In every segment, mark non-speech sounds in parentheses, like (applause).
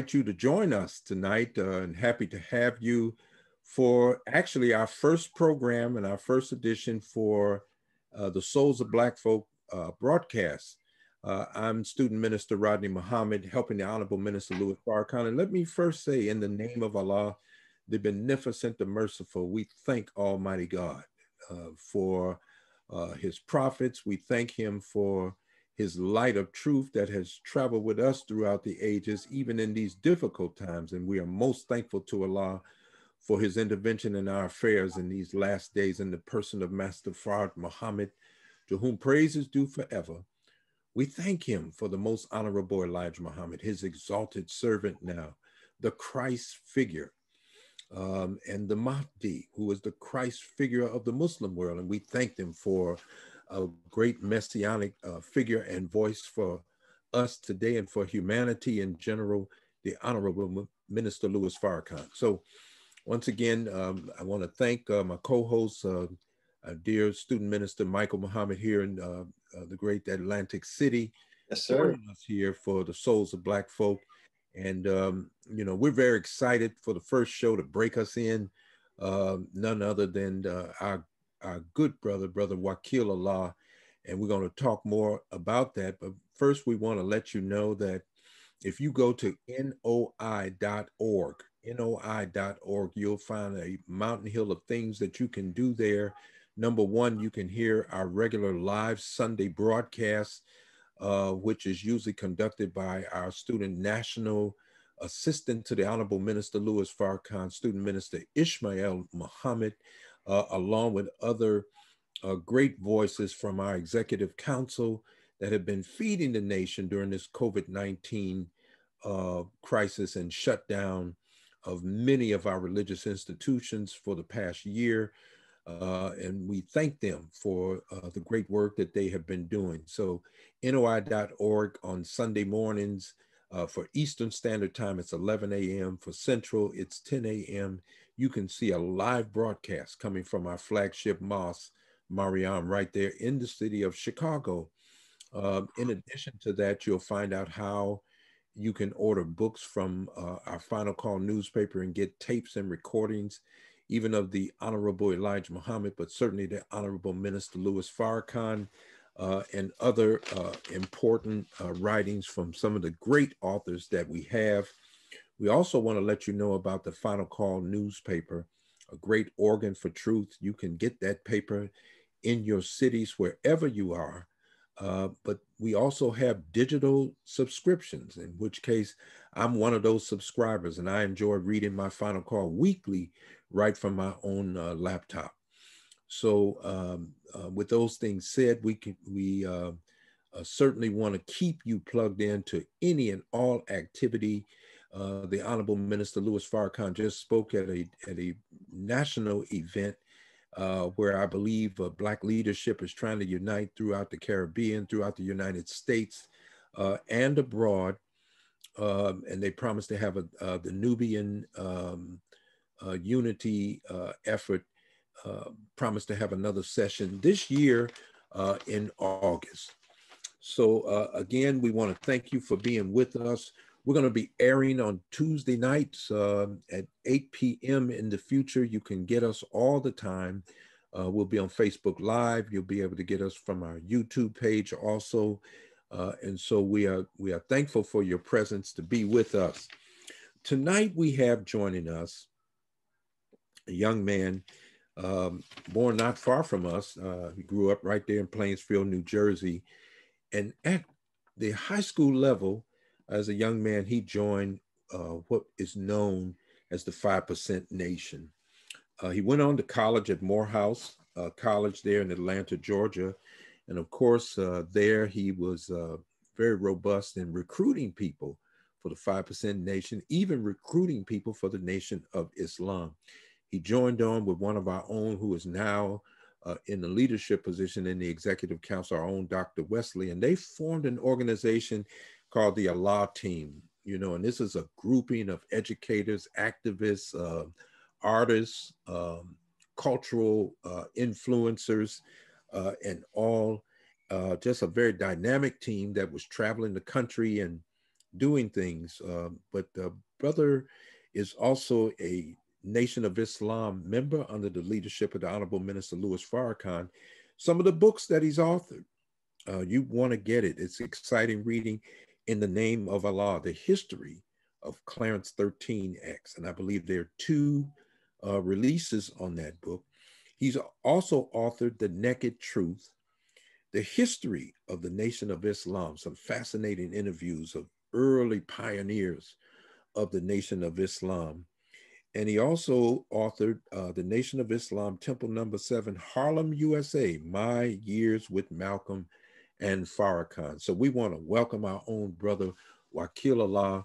invite you to join us tonight uh, and happy to have you for actually our first program and our first edition for uh, the Souls of Black Folk uh, broadcast. Uh, I'm student minister Rodney Muhammad, helping the Honorable Minister Louis Farrakhan. And let me first say, in the name of Allah, the beneficent, the merciful, we thank Almighty God uh, for uh, his prophets. We thank him for his light of truth that has traveled with us throughout the ages, even in these difficult times. And we are most thankful to Allah for his intervention in our affairs in these last days in the person of Master Fard Muhammad, to whom praise is due forever. We thank him for the most honorable Elijah Muhammad, his exalted servant now, the Christ figure, um, and the Mahdi, who is the Christ figure of the Muslim world. And we thank them for a great messianic uh, figure and voice for us today and for humanity in general, the Honorable Minister Louis Farrakhan. So once again, um, I want to thank uh, my co-host, uh, dear student minister Michael Muhammad here in uh, uh, the great Atlantic City. Yes, sir. Us here for the Souls of Black Folk. And, um, you know, we're very excited for the first show to break us in. Uh, none other than uh, our, our good brother, Brother Wakeel Allah. And we're going to talk more about that. But first, we want to let you know that if you go to noi.org, noi.org, you'll find a mountain hill of things that you can do there. Number one, you can hear our regular live Sunday broadcast uh, which is usually conducted by our student national assistant to the Honorable Minister Louis Farrakhan, student minister Ishmael Muhammad, uh, along with other uh, great voices from our executive council that have been feeding the nation during this COVID-19 uh, crisis and shutdown of many of our religious institutions for the past year. Uh, and we thank them for uh, the great work that they have been doing. So NOI.org on Sunday mornings uh, for Eastern Standard Time, it's 11 a.m. For Central, it's 10 a.m. You can see a live broadcast coming from our flagship mosque, Mariam, right there in the city of Chicago. Um, in addition to that, you'll find out how you can order books from uh, our Final Call newspaper and get tapes and recordings even of the Honorable Elijah Muhammad, but certainly the Honorable Minister Louis Farrakhan uh, and other uh, important uh, writings from some of the great authors that we have. We also want to let you know about the Final Call newspaper, a great organ for truth. You can get that paper in your cities, wherever you are. Uh, but we also have digital subscriptions, in which case I'm one of those subscribers and I enjoy reading my Final Call weekly right from my own uh, laptop. So um, uh, with those things said, we can we uh, uh certainly want to keep you plugged into any and all activity. Uh, the Honorable Minister Louis Farrakhan just spoke at a at a national event uh, where I believe Black leadership is trying to unite throughout the Caribbean, throughout the United States, and abroad. Um, and they promised to have a, the Nubian um, uh, unity uh, effort uh, promised to have another session this year uh, in August. So uh, again, we want to thank you for being with us. We're going to be airing on Tuesday nights uh, at 8 p.m. in the future. You can get us all the time. we'll be on Facebook Live. You'll be able to get us from our YouTube page also. and so we are we are thankful for your presence to be with us. Tonight we have joining us a young man um, born not far from us. Uh, he grew up right there in Plainsfield, New Jersey. And at the high school level, as a young man, he joined uh, what is known as the 5% Nation. Uh, he went on to college at Morehouse uh, College there in Atlanta, Georgia. And of course, uh, there he was uh, very robust in recruiting people for the 5% Nation, even recruiting people for the Nation of Islam. He joined on with one of our own who is now uh, in the leadership position in the executive council, our own Dr. Wesley, and they formed an organization called the Allah Team. You know, and this is a grouping of educators, activists, uh, artists, um, cultural uh, influencers, uh, and all uh, just a very dynamic team that was traveling the country and doing things. Uh, but brother is also a Nation of Islam member under the leadership of the Honorable Minister Louis Farrakhan. Some of the books that he's authored, uh, you want to get it. It's exciting reading in the name of Allah, the history of Clarence 13X. And I believe there are two uh, releases on that book. He's also authored The Naked Truth, The History of the Nation of Islam, some fascinating interviews of early pioneers of the Nation of Islam. And he also authored uh, The Nation of Islam, Temple Number Seven, Harlem, USA, My Years with Malcolm and Farrakhan. So we want to welcome our own brother, Wakeel Allah,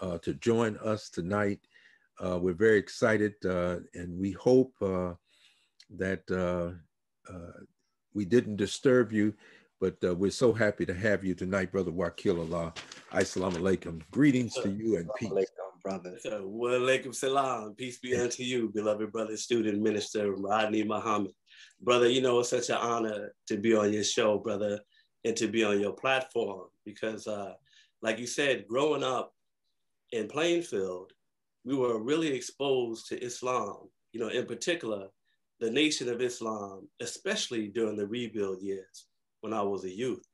uh, to join us tonight. Uh, we're very excited uh, and we hope uh, that uh, we didn't disturb you, but we're so happy to have you tonight, Brother Wakeel Allah. Assalamu alaikum. Greetings to you and peace brother. So, wa alaikum salam. Peace be unto you, beloved brother, student minister Rodney Muhammad. Brother, you know, it's such an honor to be on your show, brother, and to be on your platform because, uh, like you said, growing up in Plainfield, we were really exposed to Islam, you know, in particular, the Nation of Islam, especially during the rebuild years when I was a youth.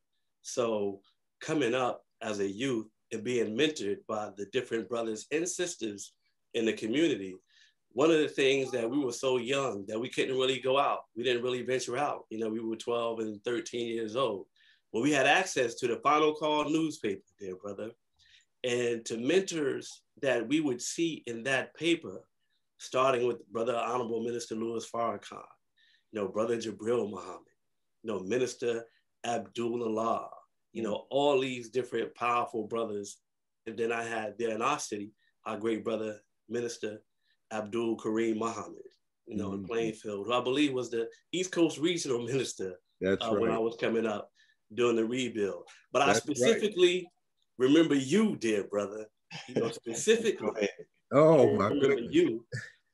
So, coming up as a youth, and being mentored by the different brothers and sisters in the community, one of the things that we were so young that we couldn't really go out. We didn't really venture out. You know, we were 12 and 13 years old. But we had access to the Final Call newspaper, dear brother, and to mentors that we would see in that paper, starting with Brother Honorable Minister Louis Farrakhan, you know, Brother Jabril Muhammad, you know, Minister Abdul Allah, you know, all these different powerful brothers. And then I had there in our city, our great brother, Minister Abdul Kareem Muhammad, you know, mm-hmm. in Plainfield, who I believe was the East Coast Regional Minister uh, right. when I was coming up during the rebuild. But That's I specifically right. remember you, dear brother, you know, (laughs) specifically. oh, my goodness. You.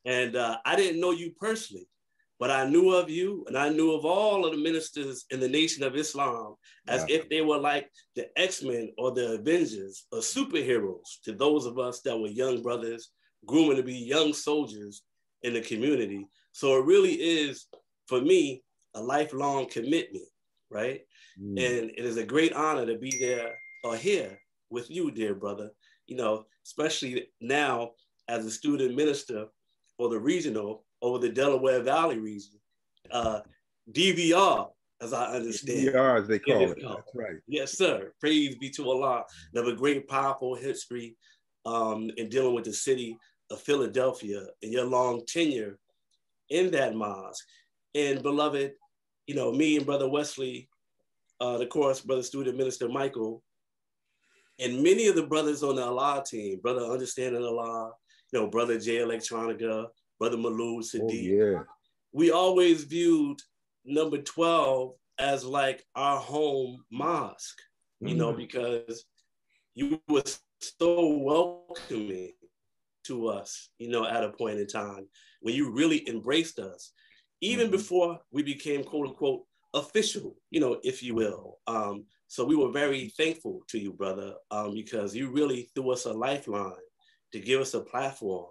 And uh, I didn't know you personally, but I knew of you and I knew of all of the ministers in the Nation of Islam as yeah. if they were like the X-Men or the Avengers or superheroes to those of us that were young brothers, grooming to be young soldiers in the community. So it really is, for me, a lifelong commitment, right? Mm. And it is a great honor to be there or here with you, dear brother. You know, especially now as a student minister for the regional over the Delaware Valley region. Uh, DVR, as I understand. DVR, as they call it. That's right. Yes, sir. Praise be to Allah. They have a great, powerful history um, in dealing with the city of Philadelphia and your long tenure in that mosque. And beloved, you know, me and Brother Wesley, uh, of course, Brother Student Minister Michael, and many of the brothers on the Allah team, Brother Understanding Allah, you know, Brother Jay Electronica, Brother Malou Sadiq. Oh, yeah. We always viewed number 12 as like our home mosque, you mm. know, because you were so welcoming to us, you know, at a point in time when you really embraced us, even mm-hmm. before we became quote unquote official, you know, if you will. Um, so we were very thankful to you, brother, um, because you really threw us a lifeline to give us a platform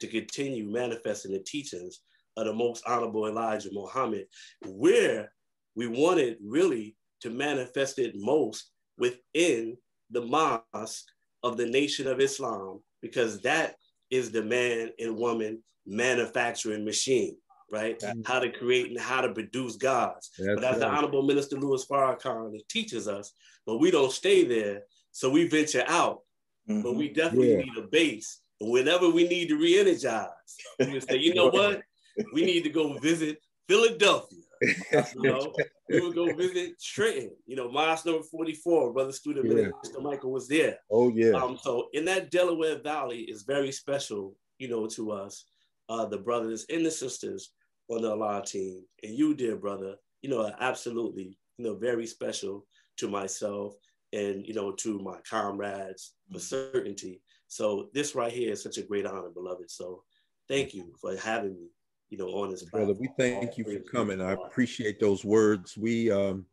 to continue manifesting the teachings of the most honorable Elijah Muhammad, where we wanted really to manifest it most within the mosque of the Nation of Islam, because that is the man and woman manufacturing machine, right? Mm-hmm. How to create and how to produce gods. That's but as right. the Honorable Minister Louis Farrakhan teaches us, but we don't stay there, so we venture out. Mm-hmm. But we definitely yeah. need a base whenever we need to re-energize, we say, you know what? We need to go visit Philadelphia. (laughs) You know, we would go visit Trenton. You know, Mosque number 44, brother student yeah. Minister Michael was there. Oh, yeah. Um, so in that Delaware Valley is very special, you know, to us, uh, the brothers and the sisters on the Allah team. And you, dear brother, you know, absolutely, you know, very special to myself and, you know, to my comrades for certainty. So this right here is such a great honor, beloved. So thank you for having me, you know, on this Brother, we thank you for coming. I appreciate those words. We, um,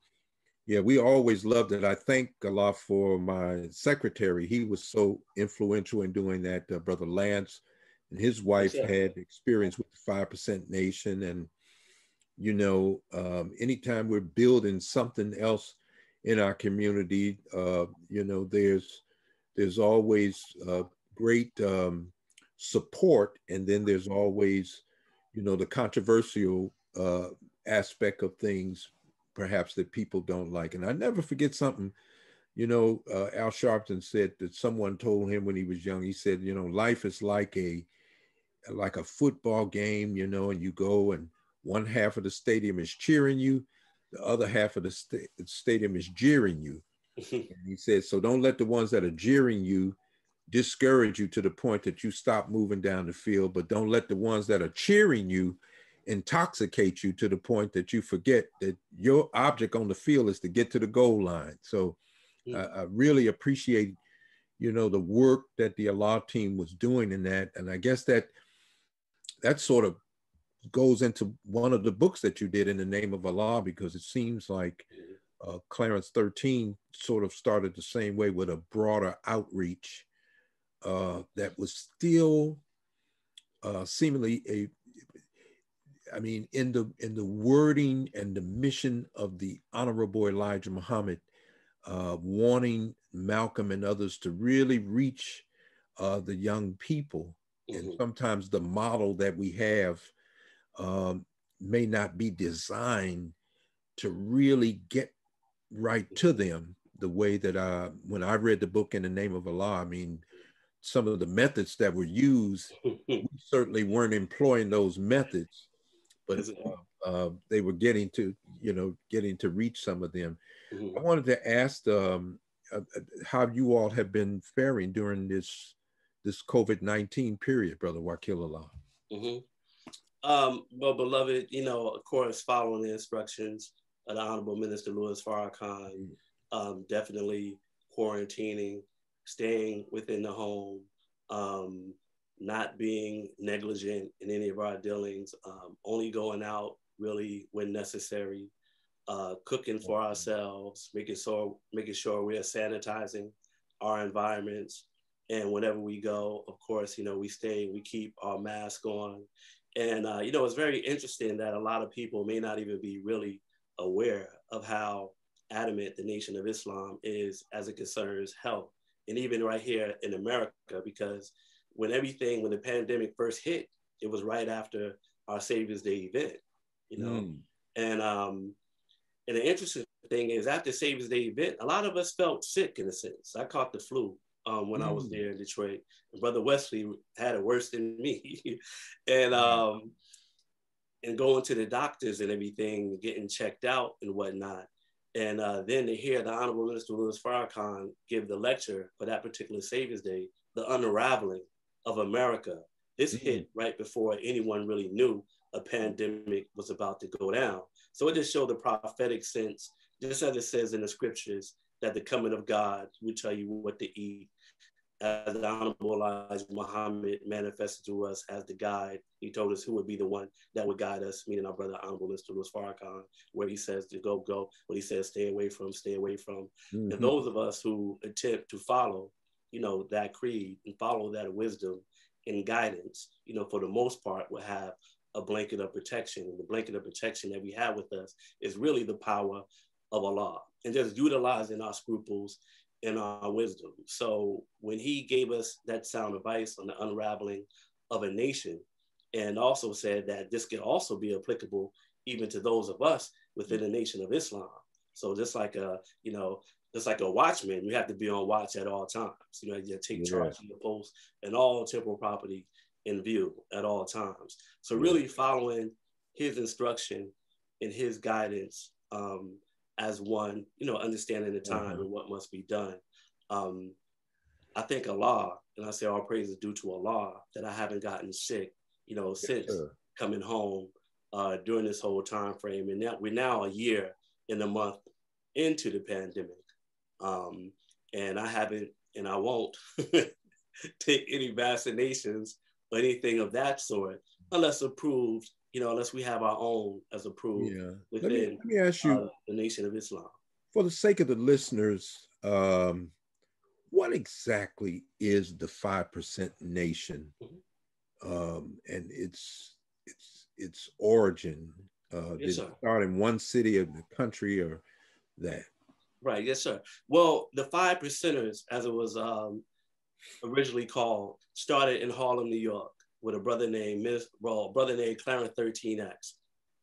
Yeah, we always loved it. I thank Allah for my secretary. He was so influential in doing that, uh, Brother Lance. And his wife had experience with the 5% Nation. And, you know, um, anytime we're building something else in our community, uh, you know, there's there's always uh, great um, support. And then there's always, you know, the controversial uh, aspect of things perhaps that people don't like. And I never forget something, you know, uh, Al Sharpton said that someone told him when he was young, he said, you know, life is like a, like a football game, you know, and you go and one half of the stadium is cheering you, the other half of the st- stadium is jeering you. (laughs) and he said, so don't let the ones that are jeering you discourage you to the point that you stop moving down the field, but don't let the ones that are cheering you intoxicate you to the point that you forget that your object on the field is to get to the goal line. So mm. I really appreciate, you know, the work that the Allah team was doing in that. And I guess that that sort of goes into one of the books that you did in the name of Allah, because it seems like uh, Clarence 13 sort of started the same way with a broader outreach uh, that was still uh, seemingly a I mean, in the in the wording and the mission of the Honorable Elijah Muhammad, uh, wanting Malcolm and others to really reach uh, the young people, mm-hmm. and sometimes the model that we have um, may not be designed to really get right to them the way that I, when I read the book in the name of Allah, I mean, some of the methods that were used, (laughs) we certainly weren't employing those methods but uh, uh, they were getting to, you know, getting to reach some of them. Mm-hmm. I wanted to ask um, uh, uh how you all have been faring during this this COVID nineteen period, brother Wakeel Allah. Mm-hmm. Um, well, beloved, you know, of course, following the instructions of the Honorable Minister Louis Farrakhan, mm-hmm. um, definitely quarantining, staying within the home, um, not being negligent in any of our dealings, um, only going out really when necessary, uh, cooking for ourselves, making sure making sure we are sanitizing our environments, and whenever we go, of course, you know we stay, we keep our mask on, and uh, you know it's very interesting that a lot of people may not even be really aware of how adamant the Nation of Islam is as it concerns health, and even right here in America, because when everything, when the pandemic first hit, it was right after our Savior's Day event, you know. Mm. And um, and the interesting thing is, after Savior's Day event, a lot of us felt sick in a sense. I caught the flu um, when mm. I was mm. there in Detroit. Brother Wesley had it worse than me, (laughs) and um, and going to the doctors and everything, getting checked out and whatnot. And uh, then to hear the Honorable Minister Louis Farrakhan give the lecture for that particular Savior's Day, the unraveling of America. This mm-hmm. hit right before anyone really knew a pandemic was about to go down. So it just showed the prophetic sense, just as it says in the scriptures, that the coming of God will tell you what to eat. As the Honorable Elijah Muhammad manifested to us as the guide, he told us who would be the one that would guide us, meaning our brother Honorable Mr. Louis Farrakhan, where he says to go, go, what he says, stay away from, stay away from. Mm-hmm. And those of us who attempt to follow you know, that creed and follow that wisdom and guidance, you know, for the most part, will have a blanket of protection. And the blanket of protection that we have with us is really the power of Allah and just utilizing our scruples and our wisdom. So when he gave us that sound advice on the unraveling of a nation, and also said that this could also be applicable even to those of us within the nation of Islam. So just like a, you know, just like a watchman. You have to be on watch at all times. You know, you take yeah. charge of your post and all temporal property in view at all times. So really following his instruction and his guidance um, as one, you know, understanding the time mm-hmm. and what must be done. Um, I think Allah, and I say all praise is due to Allah, that I haven't gotten sick, you know, since sure. coming home uh, during this whole time frame. And now we're now a year in a month into the pandemic. Um, and I haven't, and I won't (laughs) take any vaccinations or anything of that sort unless approved, you know, unless we have our own as approved yeah. within let me, let me ask you, uh, the Nation of Islam. for the sake of the listeners, um, what exactly is the five percent nation, mm-hmm. um, and its its its origin? Uh, yes, did it start in one city of the country or that? Right. Yes, sir. Well, the five percenters, as it was um, originally called, started in Harlem, New York, with a brother named well, brother named Clarence 13X,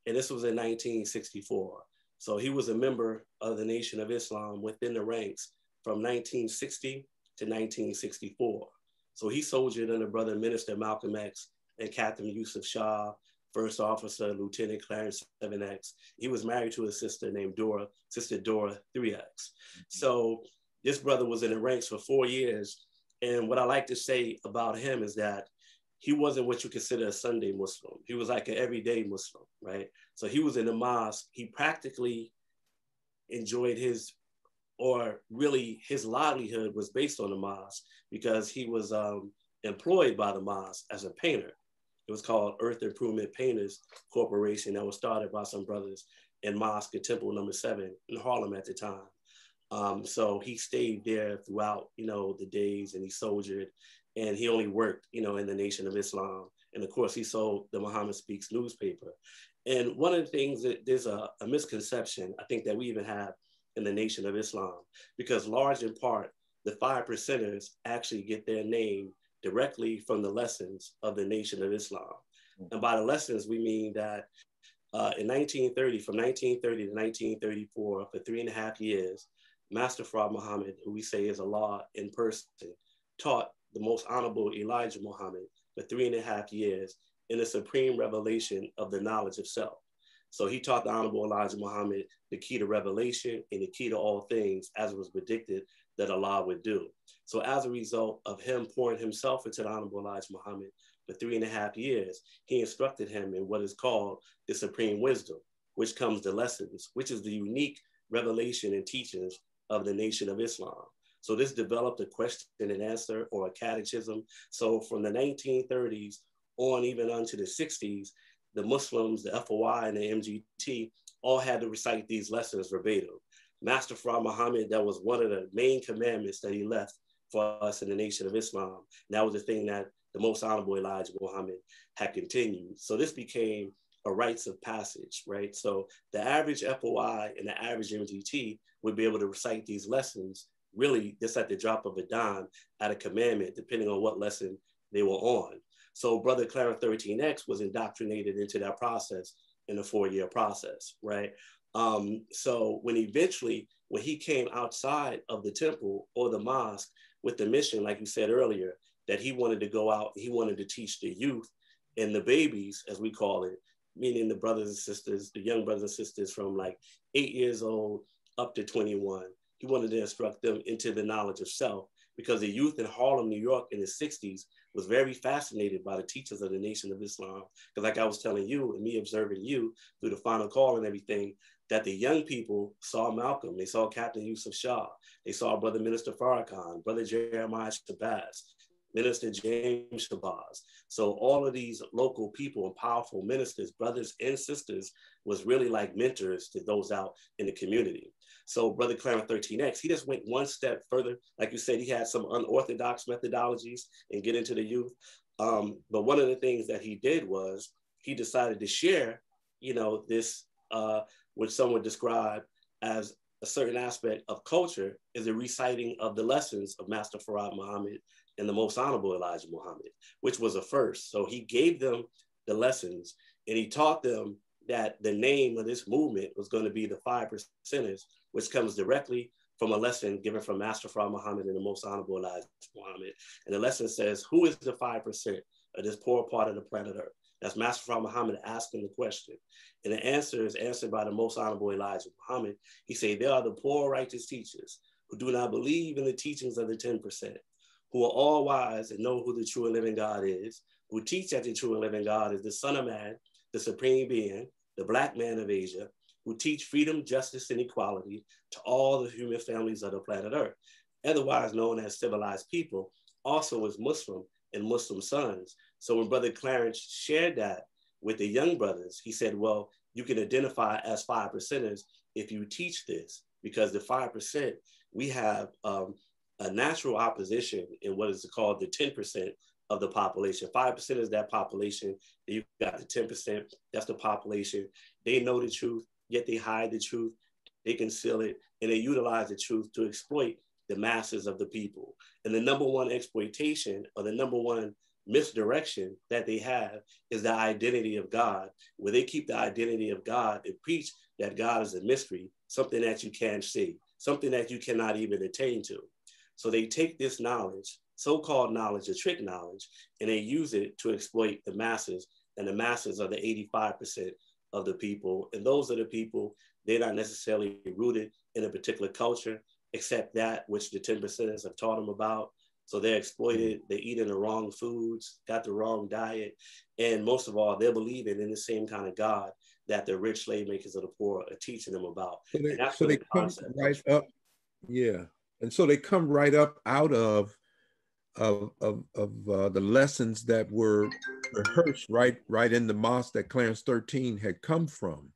and this was in 1964. So he was a member of the Nation of Islam within the ranks from 1960 to 1964. So he soldiered under Brother Minister Malcolm X and Captain Yusuf Shah, First Officer Lieutenant Clarence 7X. He was married to a sister named Dora, Sister Dora 3X. Mm-hmm. So this brother was in the ranks for four years. And what I like to say about him is that he wasn't what you consider a Sunday Muslim. He was like an everyday Muslim, right? So he was in the mosque. He practically enjoyed his or really his livelihood was based on the mosque because he was um, employed by the mosque as a painter. It was called Earth Improvement Painters Corporation that was started by some brothers in Mosque Temple Number Seven in Harlem at the time. Um, so he stayed there throughout, you know, the days, and he soldiered, and he only worked, you know, in the Nation of Islam. And of course, he sold the Muhammad Speaks newspaper. And one of the things that there's a, a misconception I think that we even have in the Nation of Islam, because large in part, the five percenters actually get their name directly from the lessons of the Nation of Islam. Mm. And by the lessons, we mean that uh, in 1930, from 1930 to 1934, for three and a half years, Master Fard Muhammad, who we say is Allah in person, taught the most honorable Elijah Muhammad for three and a half years in the supreme revelation of the knowledge of self. So he taught the Honorable Elijah Muhammad the key to revelation and the key to all things, as was predicted that Allah would do. So as a result of him pouring himself into the Honorable Elijah Muhammad for three and a half years, he instructed him in what is called the supreme wisdom, which comes the lessons, which is the unique revelation and teachings of the Nation of Islam. So this developed a question and answer or a catechism. So from the 1930s on even onto the 60s, the Muslims, the FOI, and the MGT all had to recite these lessons verbatim. Master Fard Muhammad, that was one of the main commandments that he left for us in the Nation of Islam. And that was the thing that the most honorable Elijah Muhammad had continued. So this became a rites of passage, right? So the average FOI and the average MGT would be able to recite these lessons really just at the drop of a dime at a commandment, depending on what lesson they were on. So Brother Clarence 13X was indoctrinated into that process in a four-year process, right? Um, so when eventually, when he came outside of the temple or the mosque with the mission, like you said earlier, that he wanted to go out, he wanted to teach the youth and the babies, as we call it, meaning the brothers and sisters, the young brothers and sisters from like eight years old up to 21. He wanted to instruct them into the knowledge of self because the youth in Harlem, New York in the 60s was very fascinated by the teachers of the Nation of Islam. Because, like I was telling you, and me observing you through the final call and everything, that the young people saw Malcolm, they saw Captain Yusuf Shah, they saw Brother Minister Farrakhan, Brother Jeremiah Shabazz, Minister James Shabazz. So all of these local people and powerful ministers, brothers and sisters, was really like mentors to those out in the community. So Brother Clarence 13X, he just went one step further. Like you said, he had some unorthodox methodologies and get into the youth. Um, but one of the things that he did was he decided to share, you know, this, uh, which some would describe as a certain aspect of culture is a reciting of the lessons of Master Fard Muhammad and the most honorable Elijah Muhammad, which was a first. So he gave them the lessons and he taught them that the name of this movement was going to be the five percenters, which comes directly from a lesson given from Master Fard Muhammad and the most honorable Elijah Muhammad. And the lesson says, who is the 5% of this poor part of the planet Earth? That's Master Fard Muhammad asking the question. And the answer is answered by the most honorable Elijah Muhammad. He said, they are the poor righteous teachers who do not believe in the teachings of the 10%, who are all wise and know who the true and living God is, who teach that the true and living God is the Son of Man, the supreme being, the black man of Asia, who teach freedom, justice, and equality to all the human families of the planet Earth, otherwise known as civilized people, also as Muslim and Muslim sons. So when Brother Clarence shared that with the young brothers, he said, well, you can identify as five percenters if you teach this, because the 5%, we have um, a natural opposition in what is called the 10% of the population. 5% is that population. You got the 10%, that's the population. They know the truth, yet they hide the truth, they conceal it, and they utilize the truth to exploit the masses of the people. And the number one exploitation or the number one misdirection that they have is the identity of God, where they keep the identity of God and preach that God is a mystery, something that you can't see, something that you cannot even attain to. So they take this knowledge, so called knowledge, a trick knowledge, and they use it to exploit the masses. And the masses are the 85% of the people. And those are the people, they're not necessarily rooted in a particular culture, except that which the 10%ers have taught them about. So they're exploited, mm-hmm. they're eating the wrong foods, got the wrong diet. And most of all, they're believing in the same kind of God that the rich slave makers of the poor are teaching them about. So they, so they come right up. Yeah. And so they come right up out of of of, of uh, the lessons that were rehearsed right right in the mosque that Clarence 13 had come from.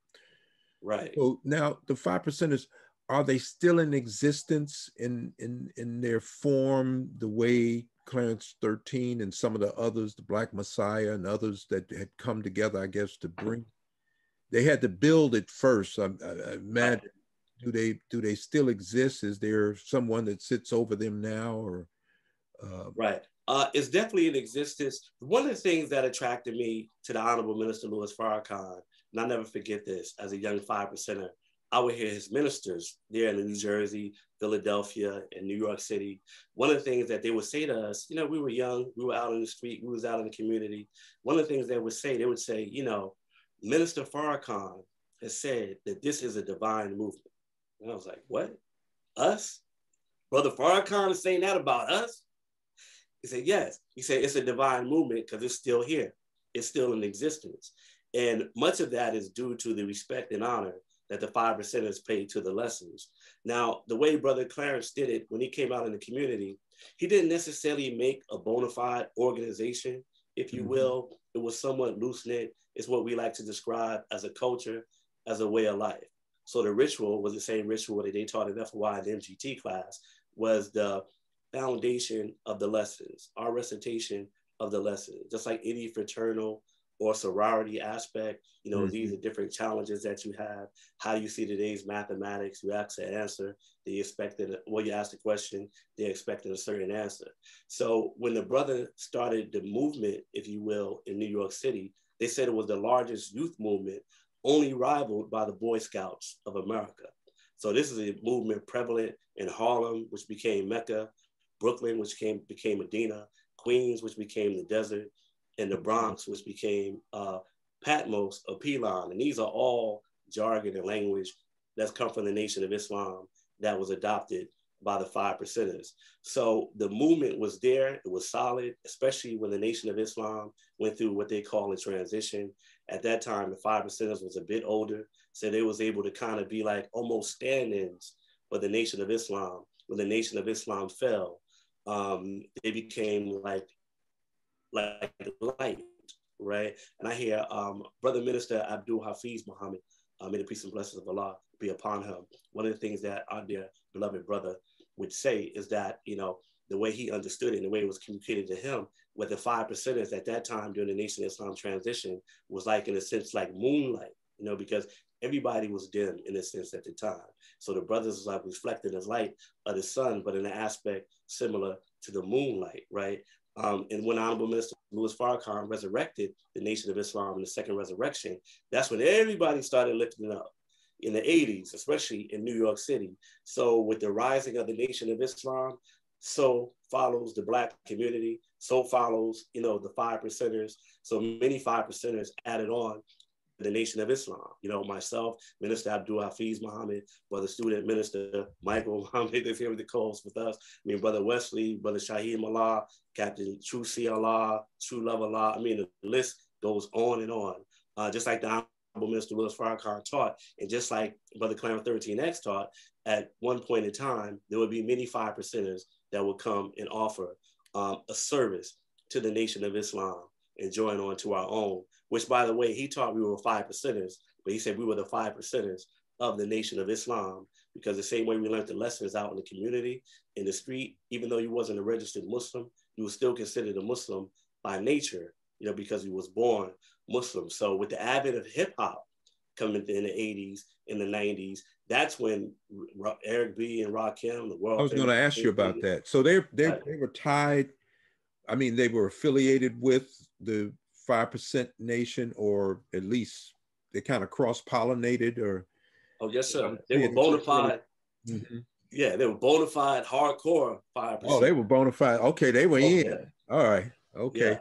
Right. So now the five percenters are they still in existence in in in their form the way Clarence 13 and some of the others, the Black Messiah and others that had come together, I guess, to bring. They had to build it first. I, I imagine. Do they do they still exist? Is there someone that sits over them now, or? Uh, right. Uh, it's definitely in existence. One of the things that attracted me to the Honorable Minister Louis Farrakhan, and I'll never forget this, as a young five percenter, I would hear his ministers there in New Jersey, Philadelphia, and New York City. One of the things that they would say to us, you know, we were young, we were out in the street, we was out in the community. One of the things they would say, they would say, you know, Minister Farrakhan has said that this is a divine movement. And I was like, what? Us? Brother Farrakhan is saying that about us? He said, yes. He said, it's a divine movement because it's still here. It's still in existence. And much of that is due to the respect and honor that the five percenters paid to the lessons. Now, the way Brother Clarence did it when he came out in the community, he didn't necessarily make a bona fide organization, if you mm-hmm. will. It was somewhat loose knit. It's what we like to describe as a culture, as a way of life. So the ritual was the same ritual that they taught in FOI and MGT class, was the foundation of the lessons, our recitation of the lessons, just like any fraternal or sorority aspect. You know, mm-hmm. these are different challenges that you have. How do you see today's mathematics? You ask an answer, they expected, well, you ask the question, they expected a certain answer. So when the brother started the movement, if you will, in New York City, they said it was the largest youth movement, only rivaled by the Boy Scouts of America. So this is a movement prevalent in Harlem, which became Mecca, Brooklyn, which came, became Medina, Queens, which became the desert, and the Bronx, which became uh, Patmos or Pelan. And these are all jargon and language that's come from the Nation of Islam that was adopted by the five percenters. So the movement was there, it was solid, especially when the Nation of Islam went through what they call a transition. At that time, the five percenters was a bit older, so they was able to kind of be like almost stand-ins for the Nation of Islam. When the Nation of Islam fell, um, they became like like light, right? And I hear um, Brother Minister Abdul Hafiz Muhammad, uh, may the peace and blessings of Allah be upon him. One of the things that our dear beloved brother would say is that, you know, the way he understood it and the way it was communicated to him with the five percenters at that time during the Nation Islam transition was like, in a sense, like moonlight, you know, because everybody was dim in a sense at the time. So the brothers was like reflecting the light of the sun, but in an aspect similar to the moonlight, right? Um, and when Honorable Minister Louis Farrakhan resurrected the Nation of Islam in the second resurrection, that's when everybody started lifting up in the 80s, especially in New York City. So with the rising of the Nation of Islam, so follows the Black community, so follows, you know, the five percenters. So many five percenters added on the Nation of Islam. You know, myself, Minister Abdul Hafiz Muhammad, Brother Student Minister Michael Muhammad is here with the calls with us. I mean, Brother Wesley, Brother Shaheed Mallah, Captain True See Allah, True Love Allah. I mean, the list goes on and on. Uh, just like the Honorable Minister Louis Farrakhan taught, and just like Brother Clarence 13X taught, at one point in time, there would be many five percenters that would come and offer um, a service to the Nation of Islam and join on to our own which by the way, he taught we were five percenters, but he said we were the five percenters of the nation of Islam. because the same way we learned the lessons out in the community, in the street, even though you wasn't a registered Muslim, you were still considered a Muslim by nature, you know, because you was born Muslim. So with the advent of hip hop coming in the 80s, in the 90s, that's when Eric B and Rakim, the world. I was going to ask you about that. So they they they were tied. I mean, they were affiliated with the Five Percent Nation, or at least they kind of cross pollinated, or. Oh yes, sir. They were bona fide. Mm-hmm. Yeah, they were bona fide hardcore five Oh, they were bona fide. Okay, they were oh, in. Yeah. All right. Okay.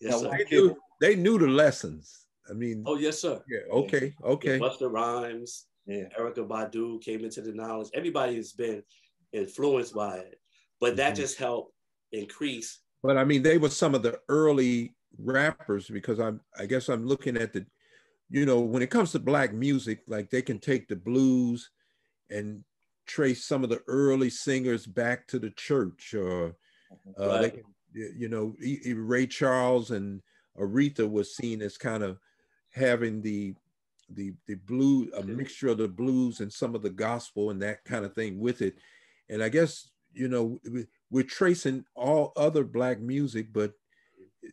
Yeah. Yes, they, knew, they knew the lessons. I mean. Oh yes, sir. Yeah. Okay. Okay. Busta Rhymes. Yeah. Erykah Badu came into the knowledge. Everybody has been influenced by it, but that mm-hmm. just helped increase. But I mean, they were some of the early rappers because I'm. I guess I'm looking at the, you know, when it comes to black music, like they can take the blues, and trace some of the early singers back to the church, or uh, right. they can, you know, Ray Charles and Aretha was seen as kind of having the the the blue a mixture of the blues and some of the gospel and that kind of thing with it and i guess you know we're tracing all other black music but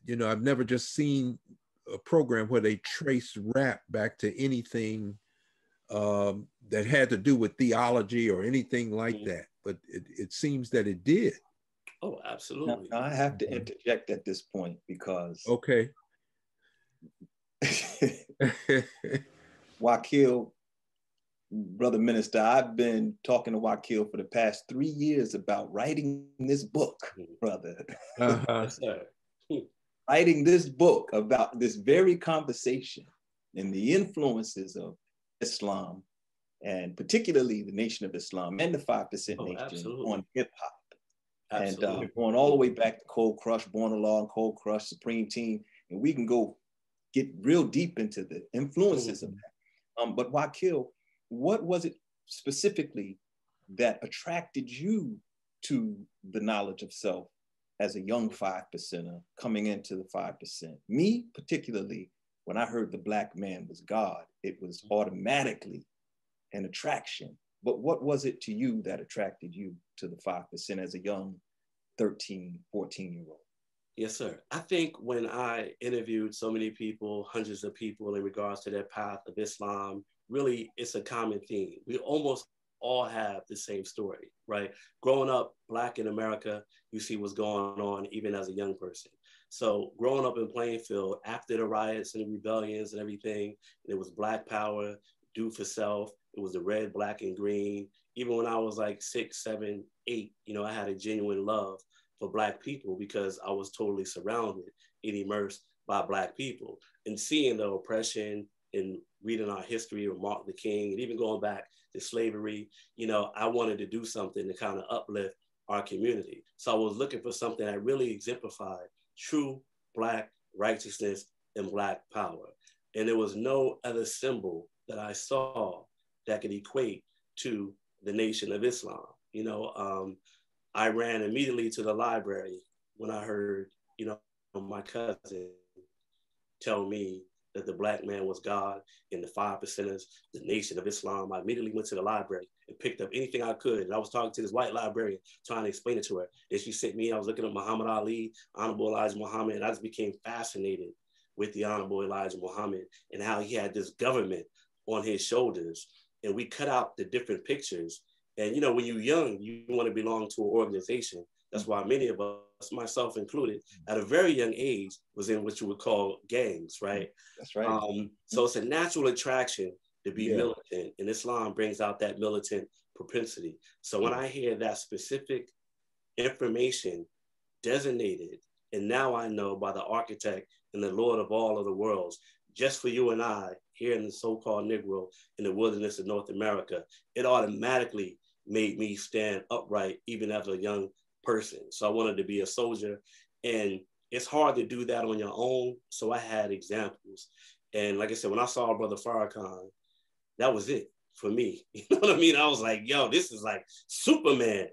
you know i've never just seen a program where they trace rap back to anything um, that had to do with theology or anything like mm-hmm. that. But it, it seems that it did. Oh absolutely. Now, i have to interject at this point because okay. (laughs) Wakeel, brother minister, I've been talking to Wakeel for the past three years about writing this book, brother. Uh-huh. Writing this book about this very conversation and the influences of Islam, and particularly the Nation of Islam and the 5% oh, Nation absolutely. on hip hop. And uh, going all the way back to Cold Crush, Born Law, and Cold Crush, Supreme Team. And we can go get real deep into the influences mm-hmm. of that. Um, but Wakeel, what was it specifically that attracted you to the knowledge of self as a young five percenter coming into the five percent? Me, particularly, when I heard the black man was God, it was mm-hmm. automatically an attraction. But what was it to you that attracted you to the 5% as a young 13, 14 year old? Yes, sir. I think when I interviewed so many people, hundreds of people in regards to their path of Islam, really it's a common theme. We almost all have the same story, right? Growing up Black in America, you see what's going on even as a young person. So growing up in Plainfield after the riots and the rebellions and everything, and it was Black Power, do for self. It was the red, black, and green. Even when I was like six, seven, eight, you know, I had a genuine love for Black people because I was totally surrounded and immersed by Black people. And seeing the oppression and reading our history of Martin Luther King and even going back to slavery, you know, I wanted to do something to kind of uplift our community. So I was looking for something that really exemplified true Black righteousness and Black power. And there was no other symbol that I saw that could equate to the Nation of Islam. You know, um, I ran immediately to the library when I heard, you know, my cousin tell me that the black man was God and the five percenters, the nation of Islam. I immediately went to the library and picked up anything I could. And I was talking to this white librarian trying to explain it to her. And she sent me, I was looking at Muhammad Ali, Honorable Elijah Muhammad, and I just became fascinated with the Honorable Elijah Muhammad and how he had this government on his shoulders. And we cut out the different pictures and you know, when you're young, you want to belong to an organization. That's why many of us, myself included, at a very young age, was in what you would call gangs, right? That's right. Um, so it's a natural attraction to be yeah. militant, and Islam brings out that militant propensity. So when I hear that specific information designated, and now I know by the architect and the Lord of all of the worlds, just for you and I here in the so-called Negro in the wilderness of North America, it automatically made me stand upright even as a young person. So I wanted to be a soldier. And it's hard to do that on your own. So I had examples. And like I said, when I saw Brother Farrakhan, that was it for me. (laughs) You know what I mean? I was like, yo, this is like Superman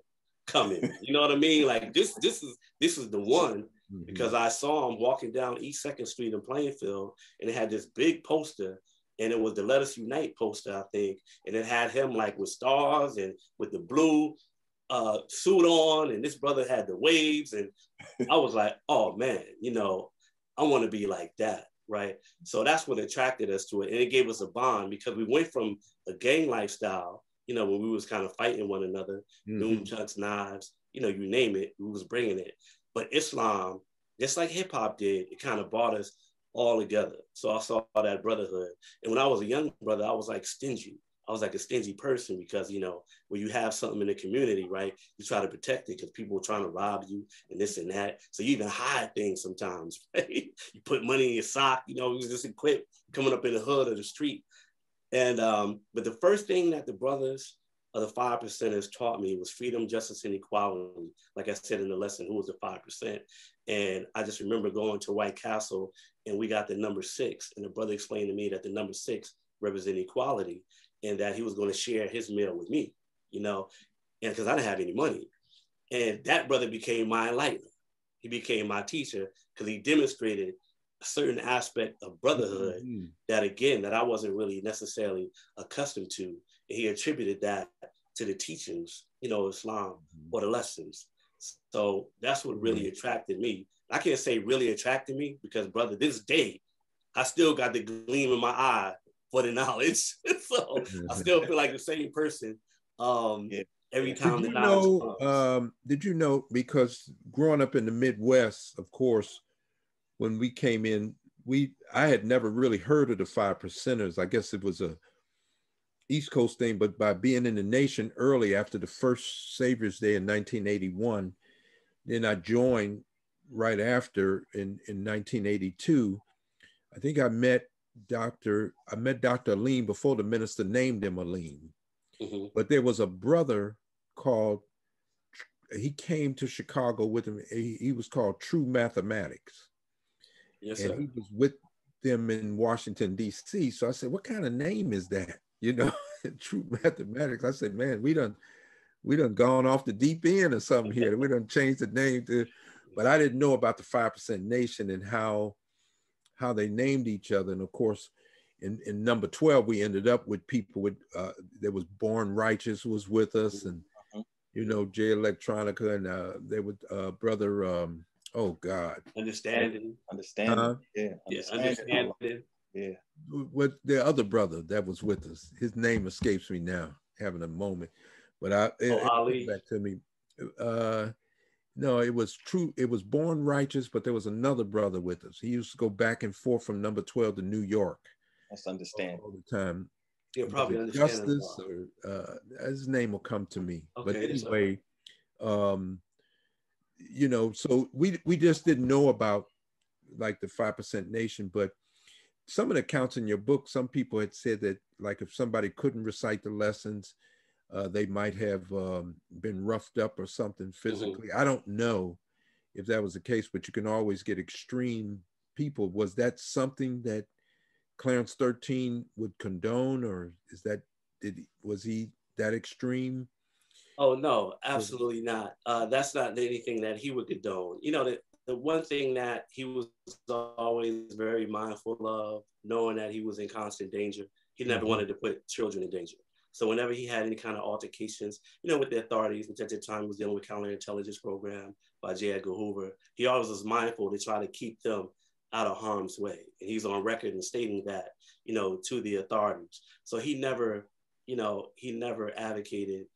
coming. You know what I mean? Like this, this is this is the one mm-hmm. because I saw him walking down East Second Street in Plainfield, and it had this big poster and it was the Let Us Unite poster, I think, and it had him like with stars and with the blue uh, suit on, and this brother had the waves, and I was like, (laughs) oh man, you know, I want to be like that, right? So that's what attracted us to it, and it gave us a bond because we went from a gang lifestyle, you know, when we was kind of fighting one another, mm chucks, knives, you know, you name it, we was bringing it. But Islam, just like hip hop did, it kind of brought us all together. So I saw that brotherhood. And when I was a young brother, I was like stingy. I was like a stingy person because, you know, when you have something in the community, right, you try to protect it because people are trying to rob you and this and that. So you even hide things sometimes, (laughs) right? you put money in your sock, you know, you just equipped coming up in the hood of the street. And, um, but the first thing that the brothers of the five percenters taught me was freedom, justice, and equality. Like I said in the lesson, who was the five percent? And I just remember going to White Castle and we got the number six. And the brother explained to me that the number six represent equality and that he was going to share his meal with me, you know, and because I didn't have any money. And that brother became my enlightener. He became my teacher because he demonstrated a certain aspect of brotherhood mm-hmm. that, again, that I wasn't really necessarily accustomed to. And he attributed that to the teachings, you know, Islam mm-hmm. or the lessons. So that's what really mm-hmm. attracted me. I can't say really attracted me because, brother, this day, I still got the gleam in my eye for the knowledge. (laughs) so I still feel like the same person um, yeah. every time did the knowledge know. Um, did you know, because growing up in the Midwest, of course, when we came in, we I had never really heard of the five percenters. I guess it was a East Coast thing, but by being in the nation early after the first Savior's Day in 1981, then I joined right after in, in 1982, I think I met Dr. I met Dr. Alim before the minister named him Alim. Mm-hmm. But there was a brother called, he came to Chicago with him. He, he was called True Mathematics. Yes, and sir. he was with them in Washington, D.C. So I said, What kind of name is that? (laughs) You know, (laughs) True Mathematics. I said, Man, we done we done gone off the deep end or something here. We done changed the name to but I didn't know about the five percent nation and how how they named each other. And of course, in, in number twelve, we ended up with people with uh, there was Born Righteous was with us, and mm-hmm. you know Jay Electronica, and uh, they would uh, brother. Um, oh God, understanding, understanding, uh, yeah, understanding. Yeah, yeah. With the other brother that was with us, his name escapes me now, having a moment. But I, it, oh, Ali. back to me. Uh, no, it was true. It was born righteous, but there was another brother with us. He used to go back and forth from number 12 to New York. That's understand. All the time. You'll probably understand. Justice, or uh, his name will come to me. Okay, but anyway, um, you know, so we we just didn't know about like the five percent nation, but some of the accounts in your book, some people had said that like if somebody couldn't recite the lessons, uh, they might have um, been roughed up or something mm-hmm. physically. Mm-hmm. I don't know if that was the case, but you can always get extreme people. Was that something that Clarence 13 would condone, or is that did was he that extreme? Oh no, absolutely not. Uh, that's not anything that he would condone. You know, the, the one thing that he was always very mindful of, knowing that he was in constant danger, he never mm-hmm. wanted to put children in danger. So whenever he had any kind of altercations, you know, with the authorities, which at the time was dealing with counterintelligence program by J. Edgar Hoover, he always was mindful to try to keep them out of harm's way. And he's on record in stating that, you know, to the authorities. So he never, you know, he never advocated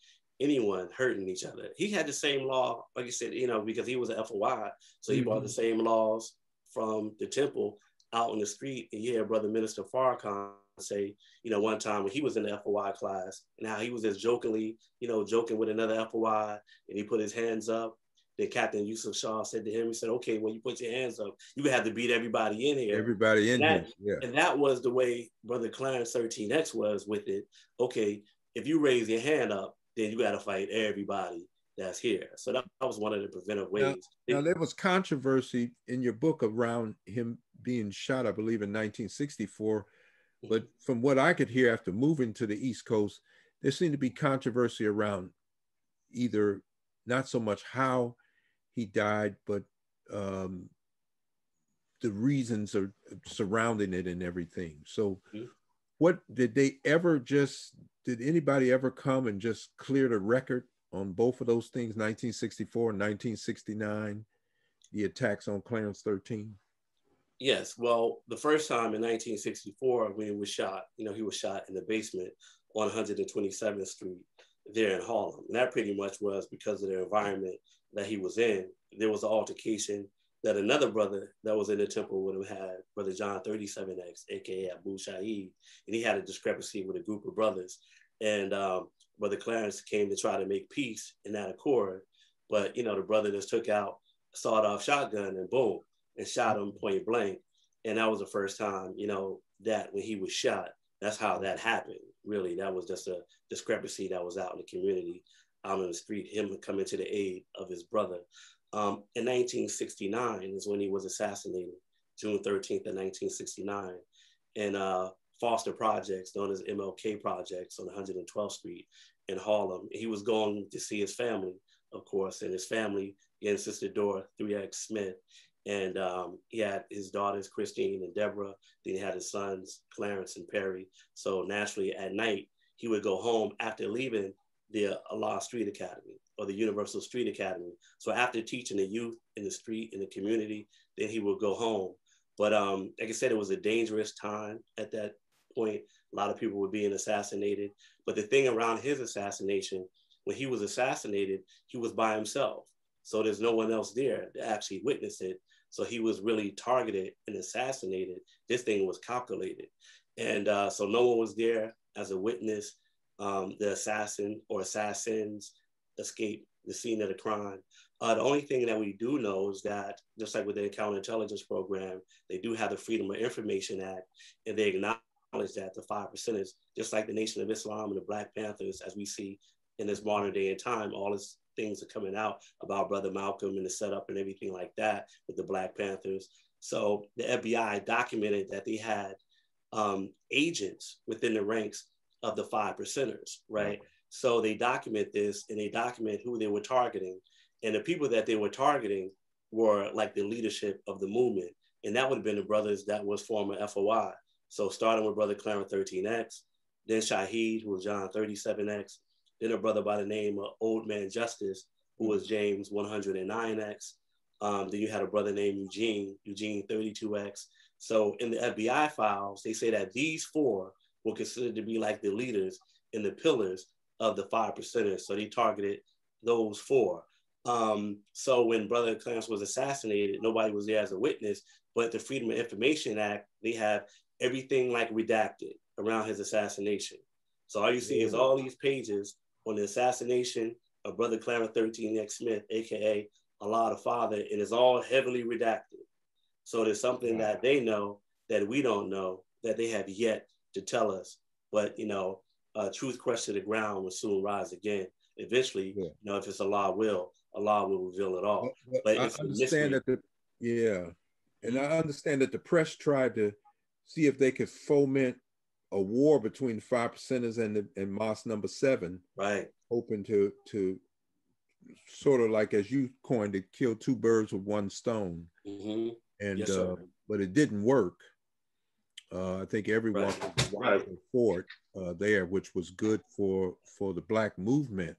anyone hurting each other. He had the same law, like you said, you know, because he was an FOI. So he mm-hmm. brought the same laws from the temple out on the street. And yeah, Brother Minister Farrakhan say, you know, one time when he was in the FOI class and how he was just jokingly, you know, joking with another FOI and he put his hands up. Then Captain Yusuf Shah said to him, he said, okay, when you put your hands up, you would have to beat everybody in here. Everybody in that, here. Yeah. And that was the way Brother Clarence 13X was with it. Okay, if you raise your hand up, then you got to fight everybody that's here. So that, that, was one of the preventive ways. Now, now, there was controversy in your book around him being shot, I believe, in 1964 but from what I could hear after moving to the East Coast, there seemed to be controversy around either not so much how he died, but um, the reasons are surrounding it and everything. So, mm-hmm. what did they ever just did anybody ever come and just clear the record on both of those things 1964 and 1969 the attacks on clarence 13 yes well the first time in 1964 when he was shot you know he was shot in the basement on 127th street there in harlem and that pretty much was because of the environment that he was in there was an altercation that another brother that was in the temple would have had, Brother John 37X, aka Abu Shahid, and he had a discrepancy with a group of brothers. And um, Brother Clarence came to try to make peace in that accord. But, you know, the brother just took out a sawed off shotgun and boom, and shot him point blank. And that was the first time, you know, that when he was shot, that's how that happened. Really, that was just a discrepancy that was out in the community, out in the street, him coming to the aid of his brother. Um, in 1969 is when he was assassinated, June 13th of 1969, in uh, Foster Projects, known as MLK Projects on 112th Street in Harlem. He was going to see his family, of course, and his family, again, Sister Dora 3X Smith, and um, he had his daughters, Christine and Deborah. Then he had his sons, Clarence and Perry. So naturally, at night, he would go home after leaving the Allah Street Academy or the Universal Street Academy. So after teaching the youth in the street, in the community, then he would go home. But um, like I said, it was a dangerous time at that point. A lot of people were being assassinated. But the thing around his assassination, when he was assassinated, he was by himself. So there's no one else there to actually witness it. So he was really targeted and assassinated. This thing was calculated. And uh, so no one was there as a witness. Um, the assassin or assassins escaped the scene of the crime. Uh, the only thing that we do know is that, just like with the counterintelligence program, they do have the Freedom of Information Act, and they acknowledge that the five percenters, just like the Nation of Islam and the Black Panthers, as we see in this modern day and time, all these things are coming out about Brother Malcolm and the setup and everything like that with the Black Panthers. So the FBI documented that they had um, agents within the ranks of the five percenters, right? So they document this and they document who they were targeting. And the people that they were targeting were like the leadership of the movement. And that would have been the brothers that was former FOI. So starting with Brother Clarence 13X, then Shahid, who was John 37X, then a brother by the name of Old Man Justice, who was James 109X. Um, then you had a brother named Eugene, Eugene 32X. So in the FBI files, they say that these four were considered to be like the leaders and the pillars of the five percenters. So they targeted those four. Um, so when Brother Clarence was assassinated, nobody was there as a witness, but the Freedom of Information Act, they have everything like redacted around his assassination. So all you see is all these pages on the assassination of Brother Clarence 13X Smith, aka Allah the Father, and it's all heavily redacted. So there's something that they know that we don't know that they have yet to tell us. But you know, uh, truth crushed to the ground will soon rise again. Eventually, yeah. you know, if it's Allah will, Allah will reveal it all. But, but I understand that the yeah, and I understand that the press tried to see if they could foment a war between the five percenters and the and Mosque number seven, right? Hoping to to sort of like as you coined it, kill two birds with one stone. Mm-hmm. And yes, uh, but it didn't work. Uh, I think everyone right. was for it uh, there, which was good for for the black movement.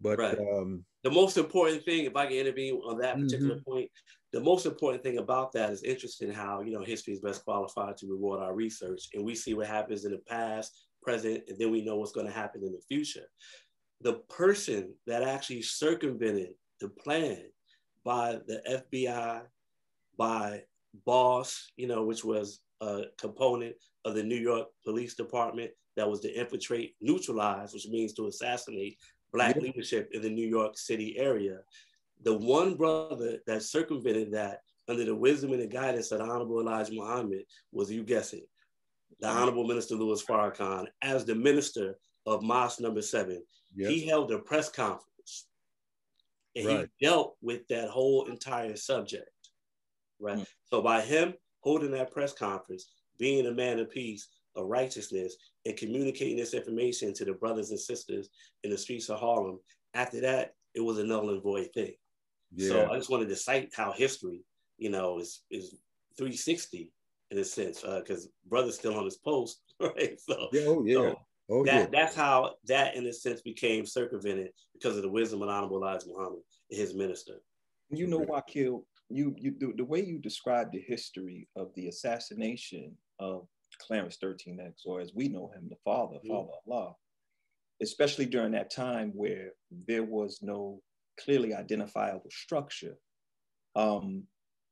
But right. um, the most important thing, if I can intervene on that particular mm-hmm. point, the most important thing about that is interesting how you know history is best qualified to reward our research, and we see what happens in the past, present, and then we know what's going to happen in the future. The person that actually circumvented the plan by the FBI, by Boss, you know, which was a component of the New York Police Department that was to infiltrate, neutralize, which means to assassinate Black leadership in the New York City area. The one brother that circumvented that under the wisdom and the guidance of the Honorable Elijah Muhammad was, you guess it, the Honorable Minister Louis Farrakhan as the minister of Mosque number seven. Yep. He held a press conference and right. he dealt with that whole entire subject. Right. Mm. So by him holding that press conference, being a man of peace, of righteousness, and communicating this information to the brothers and sisters in the streets of Harlem. After that, it was a null and void thing. Yeah. So I just wanted to cite how history, you know, is is 360 in a sense, because uh, brother's still on his post, (laughs) right? So, yeah, oh yeah. So oh, that, yeah. That's how that, in a sense, became circumvented because of the wisdom and honorable Elijah Muhammad, his minister. You know, Wakeel, you you the, the way you describe the history of the assassination of Clarence 13X, or as we know him, the father, mm-hmm. Father Allah, especially during that time where there was no clearly identifiable structure. Um,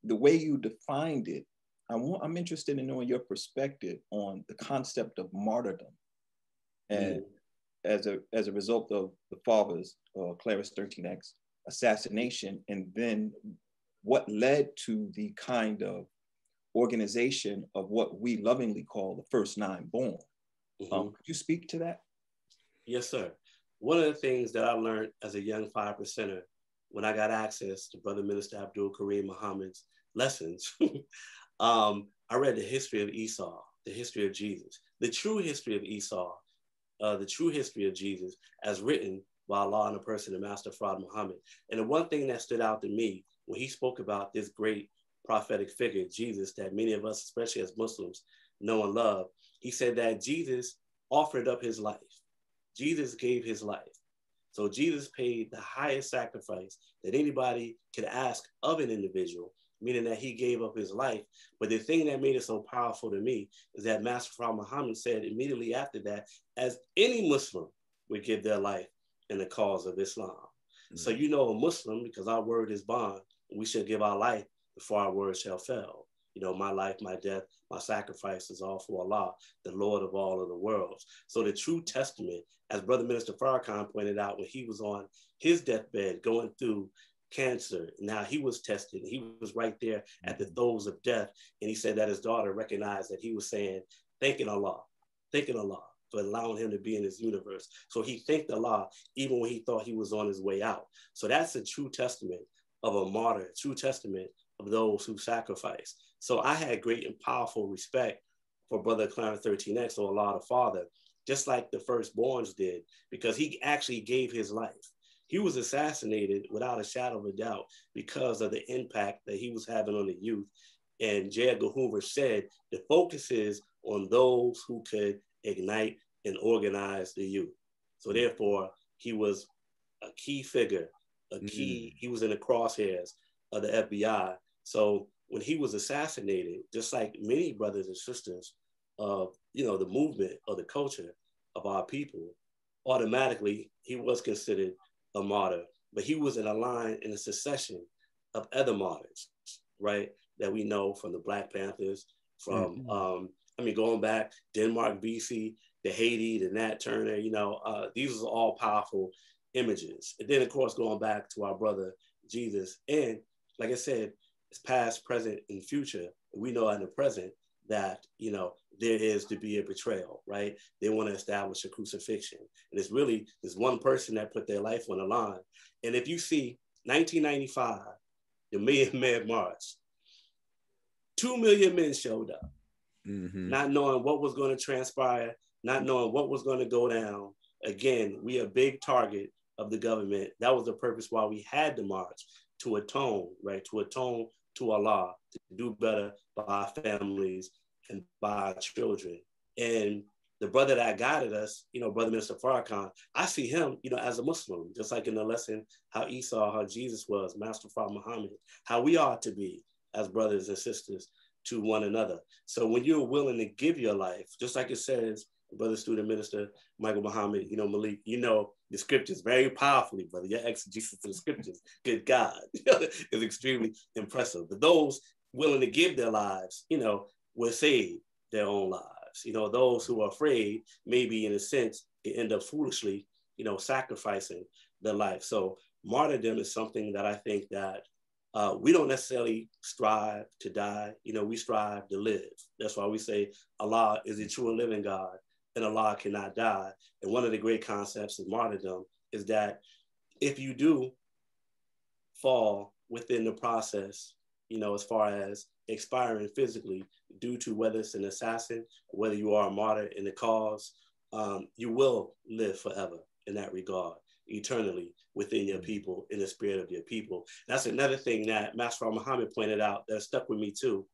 the way you defined it, I want, I'm interested in knowing your perspective on the concept of martyrdom, and mm. as a as a result of the father's uh, Clarence 13X assassination, and then what led to the kind of organization of what we lovingly call the first nine born. Mm-hmm. Um, could you speak to that? Yes, sir. One of the things that I learned as a young five percenter when I got access to Brother Minister Abdul Kareem Muhammad's lessons, (laughs) um, I read the history of Esau, the history of Jesus, the true history of Esau, uh, the true history of Jesus as written by Allah and the person of Master Fard Muhammad. And the one thing that stood out to me when he spoke about this great prophetic figure, Jesus, that many of us, especially as Muslims, know and love, he said that Jesus offered up his life. Jesus gave his life. So Jesus paid the highest sacrifice that anybody could ask of an individual, meaning that he gave up his life. But the thing that made it so powerful to me is that Master Prophet Muhammad said immediately after that, as any Muslim would give their life in the cause of Islam. Mm-hmm. So you know a Muslim, because our word is bond, we should give our life before our word shall fail. You know, my life, my death, my sacrifice is all for Allah, the Lord of all of the worlds. So the true testament, as Brother Minister Farrakhan pointed out when he was on his deathbed going through cancer. Now he was tested. He was right there at the mm-hmm. throes of death. And he said that his daughter recognized that he was saying, thanking Allah, thanking Allah for allowing him to be in his universe. So he thanked Allah even when he thought he was on his way out. So that's a true testament of a martyr, true testament of those who sacrifice. So I had great and powerful respect for Brother Clarence 13X or Allah the Father, just like the firstborns did, because he actually gave his life. He was assassinated without a shadow of a doubt because of the impact that he was having on the youth. And J. Edgar Hoover said the focus is on those who could ignite and organize the youth. So therefore, he was a key figure, a key, mm. he was in the crosshairs of the FBI. So when he was assassinated, just like many brothers and sisters of you know the movement or the culture of our people, automatically he was considered a martyr. But he was in a line in a succession of other martyrs, right? That we know from the Black Panthers, from mm-hmm. um, I mean, going back Denmark Vesey, the Haiti, the Nat Turner, you know, uh, these are all powerful images. And then, of course, going back to our brother Jesus. And like I said, it's past, present, and future. We know in the present that, you know, there is to be a betrayal, right? They want to establish a crucifixion. And it's really this one person that put their life on the line. And if you see 1995, the Million Man March, two million men showed up, mm-hmm. not knowing what was going to transpire, not knowing what was going to go down. Again, we are a big target of the government. That was the purpose why we had the march to atone, right? To atone to Allah, to do better by our families and by our children. And the brother that guided us, you know, Brother Minister Farrakhan, I see him, you know, as a Muslim, just like in the lesson how Esau, how Jesus was, Master Prophet Muhammad, how we are to be as brothers and sisters to one another. So when you're willing to give your life, just like it says brother student minister Michael Muhammad, you know, Malik, you know the scriptures very powerfully, brother. Your exegesis of the scriptures, good God, (laughs) is extremely impressive. But those willing to give their lives, you know, will save their own lives. You know, those who are afraid, maybe in a sense, end up foolishly, you know, sacrificing their life. So martyrdom is something that I think that uh, we don't necessarily strive to die. You know, we strive to live. That's why we say Allah is a true and living God and Allah cannot die. And one of the great concepts of martyrdom is that if you do fall within the process, you know, as far as expiring physically due to whether it's an assassin, whether you are a martyr in the cause, um, you will live forever in that regard, eternally within your people, in the spirit of your people. That's another thing that Master Muhammad pointed out that stuck with me too.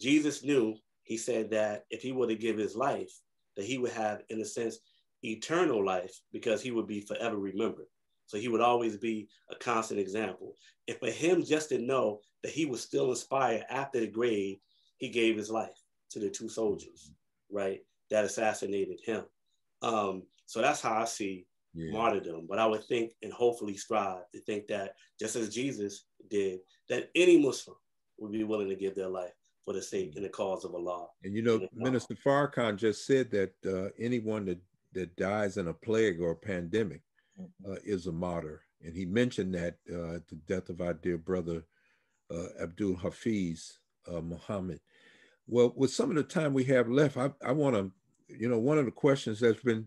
Jesus knew, he said that if he were to give his life, that he would have, in a sense, eternal life because he would be forever remembered. So he would always be a constant example. And for him just to know that he was still inspired after the grave, he gave his life to the two soldiers, right, that assassinated him. Um, so that's how I see yeah. martyrdom. But I would think and hopefully strive to think that just as Jesus did, that any Muslim would be willing to give their life for the sake and the cause of Allah. And you know, Minister Farrakhan just said that uh, anyone that, that dies in a plague or a pandemic uh, is a martyr. And he mentioned that uh, at the death of our dear brother uh, Abdul Hafiz uh, Muhammad. Well, with some of the time we have left, I, I want to, you know, one of the questions that's been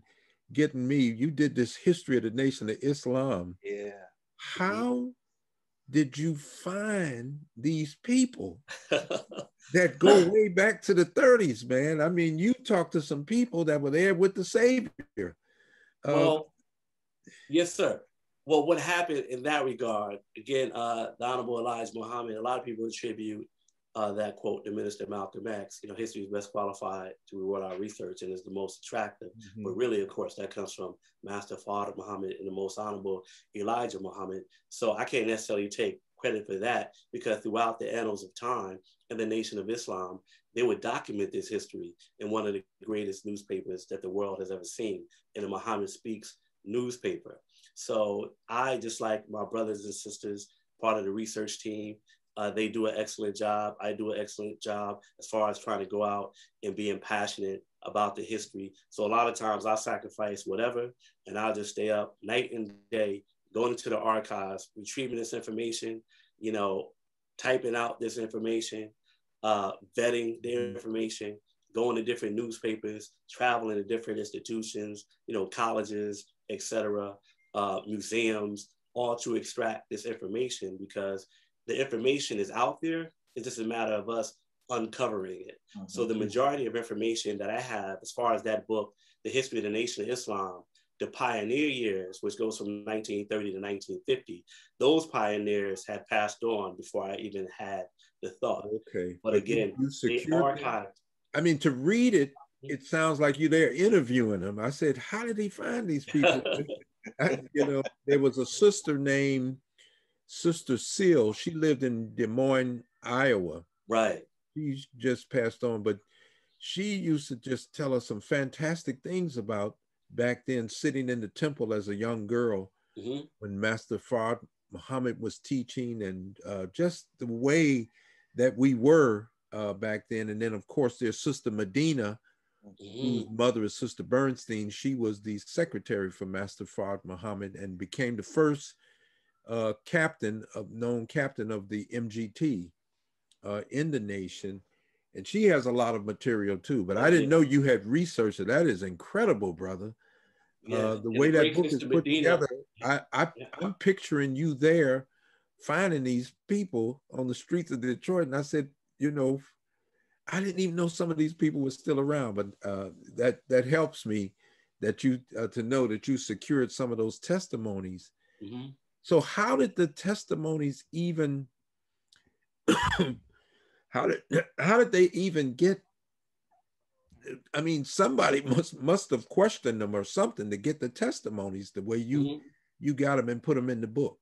getting me, you did this history of the nation of Islam. Yeah. How did you find these people (laughs) that go way back to the 30s, man? I mean, you talked to some people that were there with the Savior. Uh, well, yes, sir. Well, what happened in that regard, again, uh, the Honorable Elijah Muhammad, a lot of people attribute uh, that quote to Minister Malcolm X. You know, history is best qualified to reward our research and is the most attractive. Mm-hmm. But really, of course, that comes from Master Fard Muhammad and the most honorable Elijah Muhammad. So I can't necessarily take credit for that because throughout the annals of time and the Nation of Islam, they would document this history in one of the greatest newspapers that the world has ever seen, in the Muhammad Speaks newspaper. So I, just like my brothers and sisters, part of the research team, uh, they do an excellent job. I do an excellent job as far as trying to go out and being passionate about the history. So a lot of times I sacrifice whatever and I'll just stay up night and day, going into the archives, retrieving this information, you know, typing out this information, uh, vetting their information, going to different newspapers, traveling to different institutions, you know, colleges, etc., uh, museums, all to extract this information because the information is out there. It's just a matter of us uncovering it. Mm-hmm. So the majority of information that I have, as far as that book, The History of the Nation of Islam, the pioneer years, which goes from 1930 to 1950, those pioneers had passed on before I even had the thought. Okay. But, again, you, you. I mean, to read it, mm-hmm. it sounds like you're there interviewing them. I said, how did he find these people? (laughs) (laughs) you know, there was a sister named Sister Seal, she lived in Des Moines, Iowa. Right. She's just passed on, but she used to just tell us some fantastic things about back then sitting in the temple as a young girl mm-hmm. when Master Fard Muhammad was teaching and uh, just the way that we were uh, back then. And then, of course, there's Sister Medina, mm-hmm. whose mother is Sister Burnsteen. She was the secretary for Master Fard Muhammad and became the first uh, captain of known captain of the MGT uh, in the nation, and she has a lot of material too. But I didn't know you had researched it. That is incredible, brother. Yeah, uh, the way that book is put Medina. together, I, I yeah. I'm picturing you there, finding these people on the streets of Detroit, and I said, you know, I didn't even know some of these people were still around, but uh, that that helps me that you uh, to know that you secured some of those testimonies. Mm-hmm. So how did the testimonies even (coughs) how did (coughs) how did they even get I mean somebody (laughs) must must have questioned them or something to get the testimonies the way you mm-hmm. you got them and put them in the book.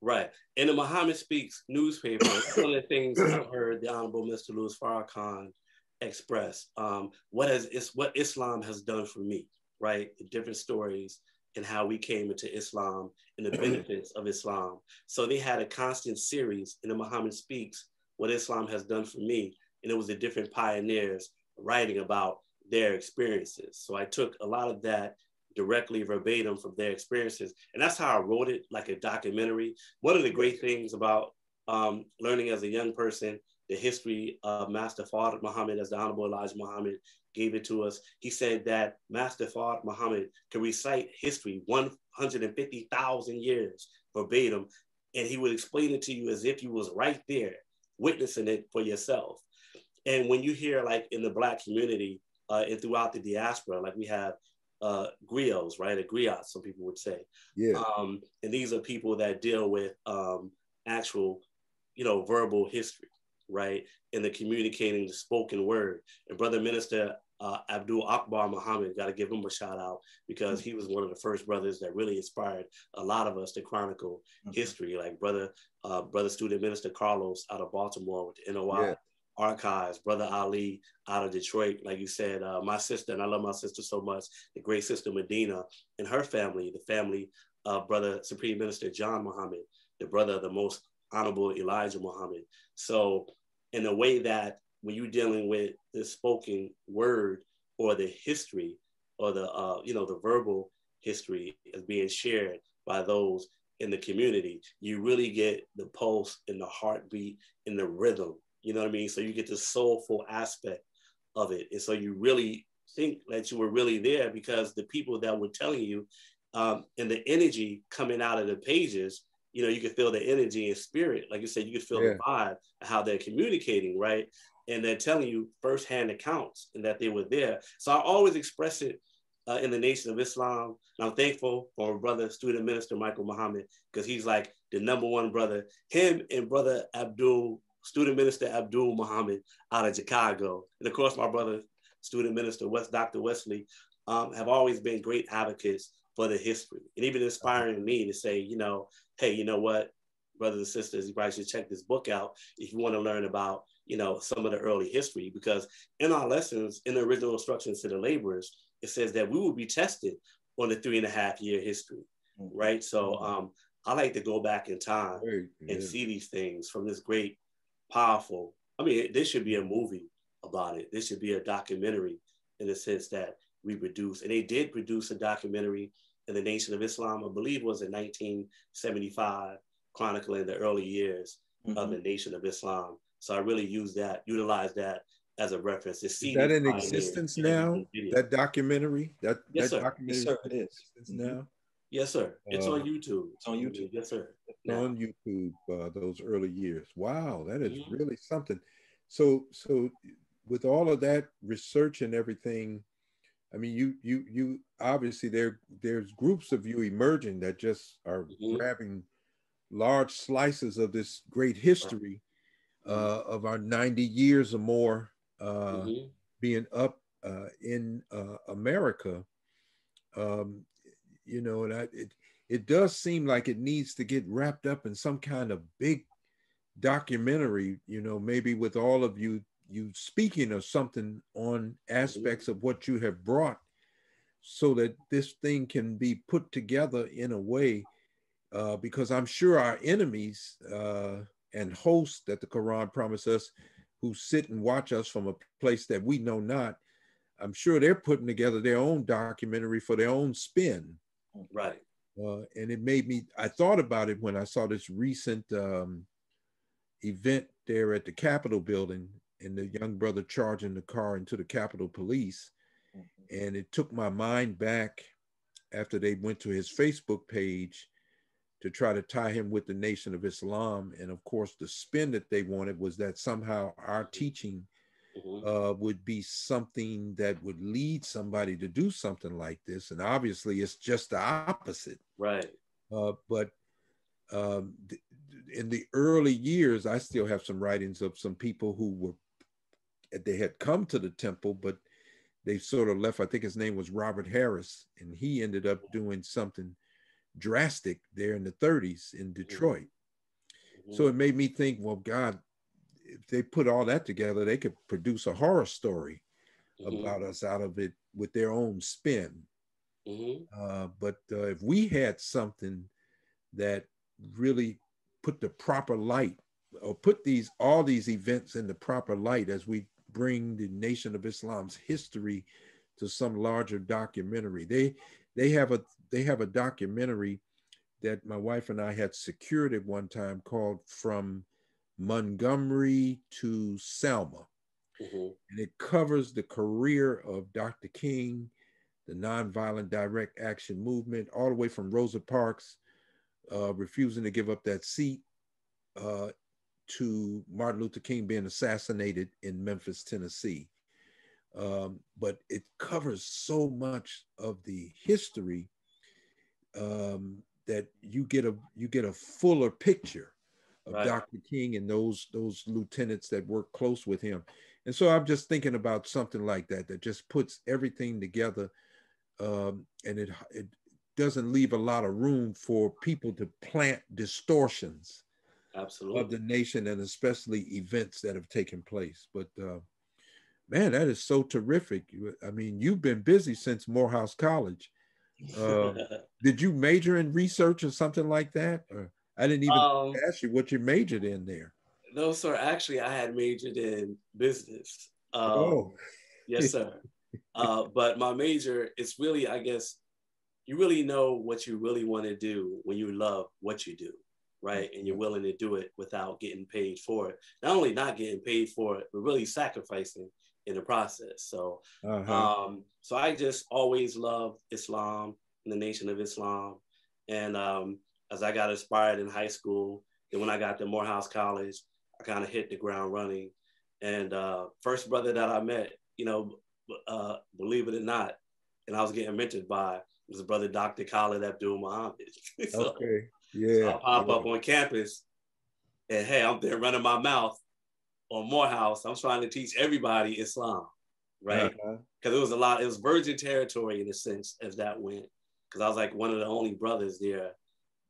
Right. In the Muhammad Speaks newspaper, one of the things I heard the Honorable Mr. Louis Farrakhan express, um, what has is what Islam has done for me, right? The different stories and how we came into Islam and the (clears throat) benefits of Islam. So they had a constant series in the Muhammad Speaks, what Islam has done for me. And it was the different pioneers writing about their experiences. So I took a lot of that directly verbatim from their experiences. And that's how I wrote it like a documentary. One of the great things about um, learning as a young person the history of Master Fard Muhammad as the Honorable Elijah Muhammad gave it to us. He said that Master Fard Muhammad could recite history 150,000 years verbatim, and he would explain it to you as if you was right there witnessing it for yourself. And when you hear like in the black community uh, and throughout the diaspora, like we have uh, griots, right? A griot, some people would say. Yeah. Um, and these are people that deal with um, actual, you know, verbal history right? And the communicating the spoken word. And Brother Minister uh, Abdul Akbar Muhammad, got to give him a shout out because he was one of the first brothers that really inspired a lot of us to chronicle history. Like brother, uh, brother student minister Carlos out of Baltimore with the NOI yeah. Archives, brother Ali out of Detroit. Like you said, uh, my sister, and I love my sister so much, the great sister Medina and her family, the family of brother Supreme Minister John Muhammad, the brother of the most honorable Elijah Muhammad. So in a way that when you're dealing with the spoken word or the history or the uh, you know the verbal history is being shared by those in the community, you really get the pulse and the heartbeat and the rhythm. You know what I mean? So you get the soulful aspect of it, and so you really think that you were really there because the people that were telling you um, and the energy coming out of the pages you know, you could feel the energy and spirit. Like you said, you could feel yeah. the vibe, and how they're communicating, right? and they're telling you firsthand accounts and that they were there. So I always express it uh, in the Nation of Islam. And I'm thankful for brother, student minister Michael Muhammad, because he's like the number one brother. Him and brother Abdul, student minister Abdul Muhammad out of Chicago. And of course, my brother, student minister West Dr. Wesley, um, have always been great advocates for the history and even inspiring me to say, you know, hey, you know what, brothers and sisters, you probably should check this book out if you want to learn about you know, some of the early history because in our lessons, in the original instructions to the laborers, it says that we will be tested on the three and a half year history, mm-hmm. right? So mm-hmm. um, I like to go back in time and see these things from this great, powerful. I mean, this should be a movie about it. This should be a documentary in the sense that we produce, and they did produce a documentary in the Nation of Islam, I believe was in 1975, chronicling the early years mm-hmm. of the Nation of Islam. So I really use that, utilize that as a reference. See is that in existence now? That documentary? That, yes, that sir. documentary yes, sir. It is. Mm-hmm. now? Yes, sir. It's uh, on YouTube. It's on YouTube. Yes, sir. Now. On YouTube, uh, those early years. Wow, that is mm-hmm. really something. So, so with all of that research and everything, I mean, you, you, you obviously there, there's groups of you emerging that just are mm-hmm. grabbing large slices of this great history uh, of our 90 years or more uh, mm-hmm. being up uh, in uh, America, um, you know, and it, it does seem like it needs to get wrapped up in some kind of big documentary, you know, maybe with all of you you speaking of something on aspects of what you have brought so that this thing can be put together in a way uh, because I'm sure our enemies uh, and hosts that the Quran promised us who sit and watch us from a place that we know not, I'm sure they're putting together their own documentary for their own spin. Right. Uh, and it made me, I thought about it when I saw this recent um, event there at the Capitol building and the young brother charging the car into the Capitol police. Mm-hmm. And it took my mind back after they went to his Facebook page to try to tie him with the Nation of Islam. And of course, the spin that they wanted was that somehow our teaching mm-hmm. uh, would be something that would lead somebody to do something like this. And obviously, it's just the opposite. Right. Uh, but um, th- in the early years, I still have some writings of some people who were, they had come to the temple, but they sort of left. I think his name was Robert Harris, and he ended up doing something drastic there in the 30s in mm-hmm. Detroit. Mm-hmm. So it made me think, well, God, if they put all that together, they could produce a horror story mm-hmm. about us out of it with their own spin. Mm-hmm. Uh, but uh, if we had something that really put the proper light or put these all these events in the proper light as we bring the Nation of Islam's history to some larger documentary. They they have a they have a documentary that my wife and I had secured at one time called From Montgomery to Selma. Mm-hmm. And it covers the career of Dr. King, the nonviolent direct action movement, all the way from Rosa Parks uh, refusing to give up that seat uh, to Martin Luther King being assassinated in Memphis, Tennessee. Um, but it covers so much of the history um, that you get a you get a fuller picture of right. Dr. King and those those lieutenants that work close with him. And so I'm just thinking about something like that that just puts everything together, um, and it it doesn't leave a lot of room for people to plant distortions absolutely of the nation and especially events that have taken place. But uh, man, that is so terrific. I mean, you've been busy since Morehouse College. Uh, (laughs) did you major in research or something like that? Or I didn't even um, ask you what you majored in there. No, sir. Actually, I had majored in business. Um, oh, yes, sir. uh, but my major is really, I guess, you really know what you really want to do when you love what you do, right? And you're willing to do it without getting paid for it. Not only not getting paid for it, but really sacrificing in the process. So, uh-huh. um, so I just always loved Islam and the Nation of Islam, and um, as I got inspired in high school, then when I got to Morehouse College, I kind of hit the ground running. And uh, first brother that I met, you know, uh, believe it or not, and I was getting mentored by was brother Dr. Khalid Abdul Muhammad. (laughs) so, okay. Yeah. So I pop yeah. up on campus and hey, I'm there running my mouth on Morehouse. I'm trying to teach everybody Islam, right? Because uh-huh. it was a lot, it was virgin territory in a sense as that went. Because I was like one of the only brothers there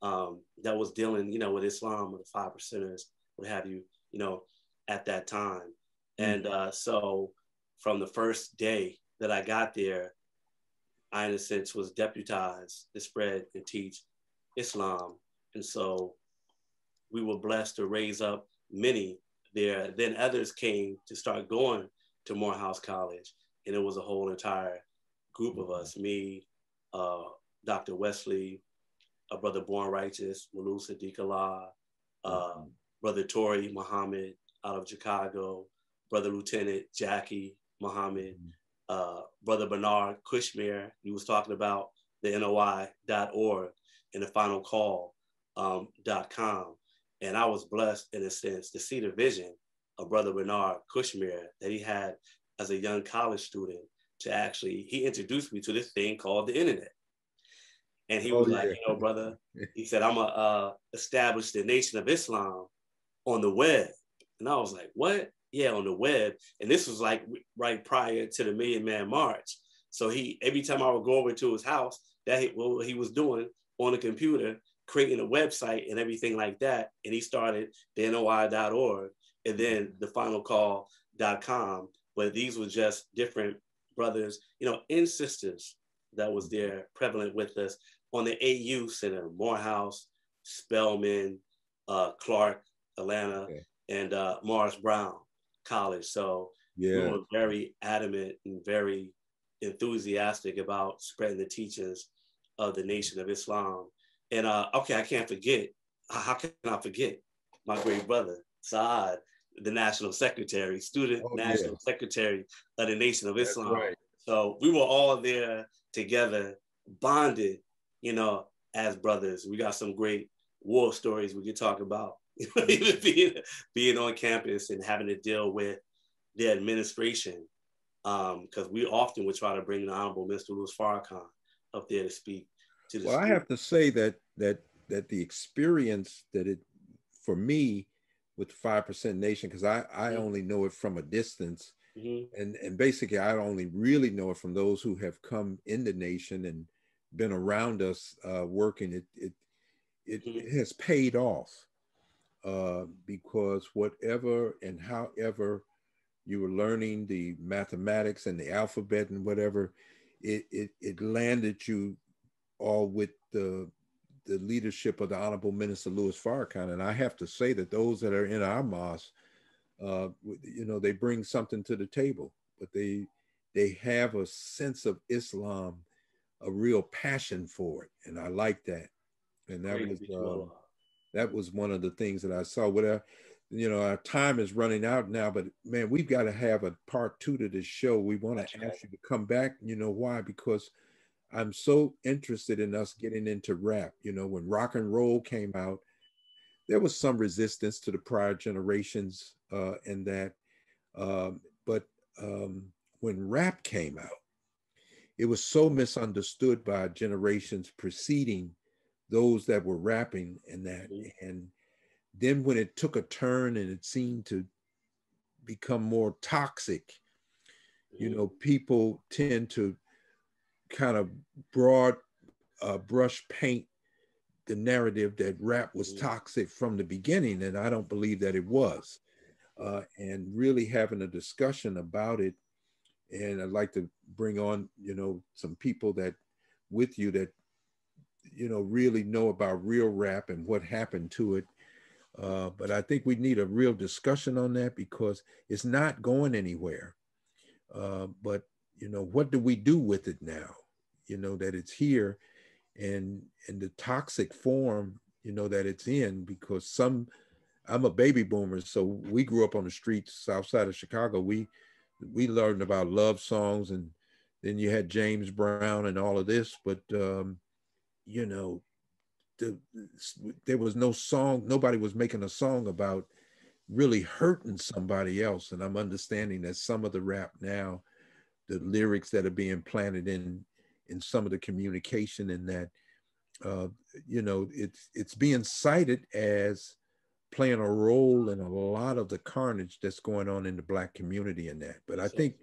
um, that was dealing, you know, with Islam or the five percenters, what have you, you know, at that time. Mm-hmm. And uh, so from the first day that I got there, I, in a sense, was deputized to spread and teach Islam. And so we were blessed to raise up many there. Then others came to start going to Morehouse College. And it was a whole entire group of us me, uh, Dr. Wesley, a brother Born Righteous, Malou Sadiq Allah, uh, brother Tori Muhammad out of Chicago, brother Lieutenant Jackie Muhammad, mm-hmm uh, Brother Bernard Kushmir, he was talking about the NOI.org and the final call.com. Um, and I was blessed in a sense to see the vision of Brother Bernard Kushmir that he had as a young college student to actually, he introduced me to this thing called the internet. And he oh, was yeah. like, you know, brother, (laughs) he said, I'm going to uh, establish the Nation of Islam on the web. And I was like, what? yeah, on the web. And this was like right prior to the Million Man March. So he every time I would go over to his house, that he, what he was doing on the computer, creating a website and everything like that. And he started the NOI.org and then the finalcall.com. But these were just different brothers, you know, and sisters that was there prevalent with us on the AU Center, Morehouse, Spelman, uh, Clark, Atlanta, okay. and uh, Morris Brown college. So yeah. we were very adamant and very enthusiastic about spreading the teachings of the Nation of Islam. And uh, okay, I can't forget. How can I forget my great brother Saad, the National Secretary, Student oh, National yeah. Secretary of the Nation of Islam. Right. So we were all there together, bonded, you know, as brothers. We got some great war stories we could talk about (laughs) (laughs) being, being on campus and having to deal with the administration. Because um, we often would try to bring the Honorable Mr. Louis Farrakhan up there to speak to the Well, I have to say that that that the experience that it for me with the five percent nation, because I, I mm-hmm. only know it from a distance. Mm-hmm. And and basically I only really know it from those who have come in the nation and been around us uh, working. It it it, mm-hmm. it has paid off uh, because whatever and however you were learning the mathematics and the alphabet and whatever, it, it, it landed you all with the, the leadership of the Honorable Minister Louis Farrakhan. And I have to say that those that are in our mosque, uh, you know, they bring something to the table, but they, they have a sense of Islam, a real passion for it. And I like that. And that was, uh, that was one of the things that I saw. What you know, our time is running out now, but man, we've got to have a part two to this show. We want to ask you to come back. You know why? Because I'm so interested in us getting into rap. You know, when rock and roll came out, there was some resistance to the prior generations uh, in that. Um, but um, when rap came out, it was so misunderstood by generations preceding those that were rapping and that mm-hmm. and then when it took a turn and it seemed to become more toxic, you know, people tend to kind of broad uh, brush paint the narrative that rap was mm-hmm. toxic from the beginning, and I don't believe that it was. Uh, and really having a discussion about it, and I'd like to bring on, you know, some people that with you that, you know, really know about real rap and what happened to it. Uh, but I think we need a real discussion on that because it's not going anywhere. Uh, but you know, what do we do with it now? You know that it's here, and and the toxic form, you know that it's in because some. I'm a baby boomer, so we grew up on the streets south side of Chicago. We we learned about love songs, and then you had James Brown and all of this. But um, you know, the, there was no song. Nobody was making a song about really hurting somebody else. And I'm understanding that some of the rap now, the lyrics that are being planted in in some of the communication in that, uh, you know, it's it's being cited as playing a role in a lot of the carnage that's going on in the black community in that. But I think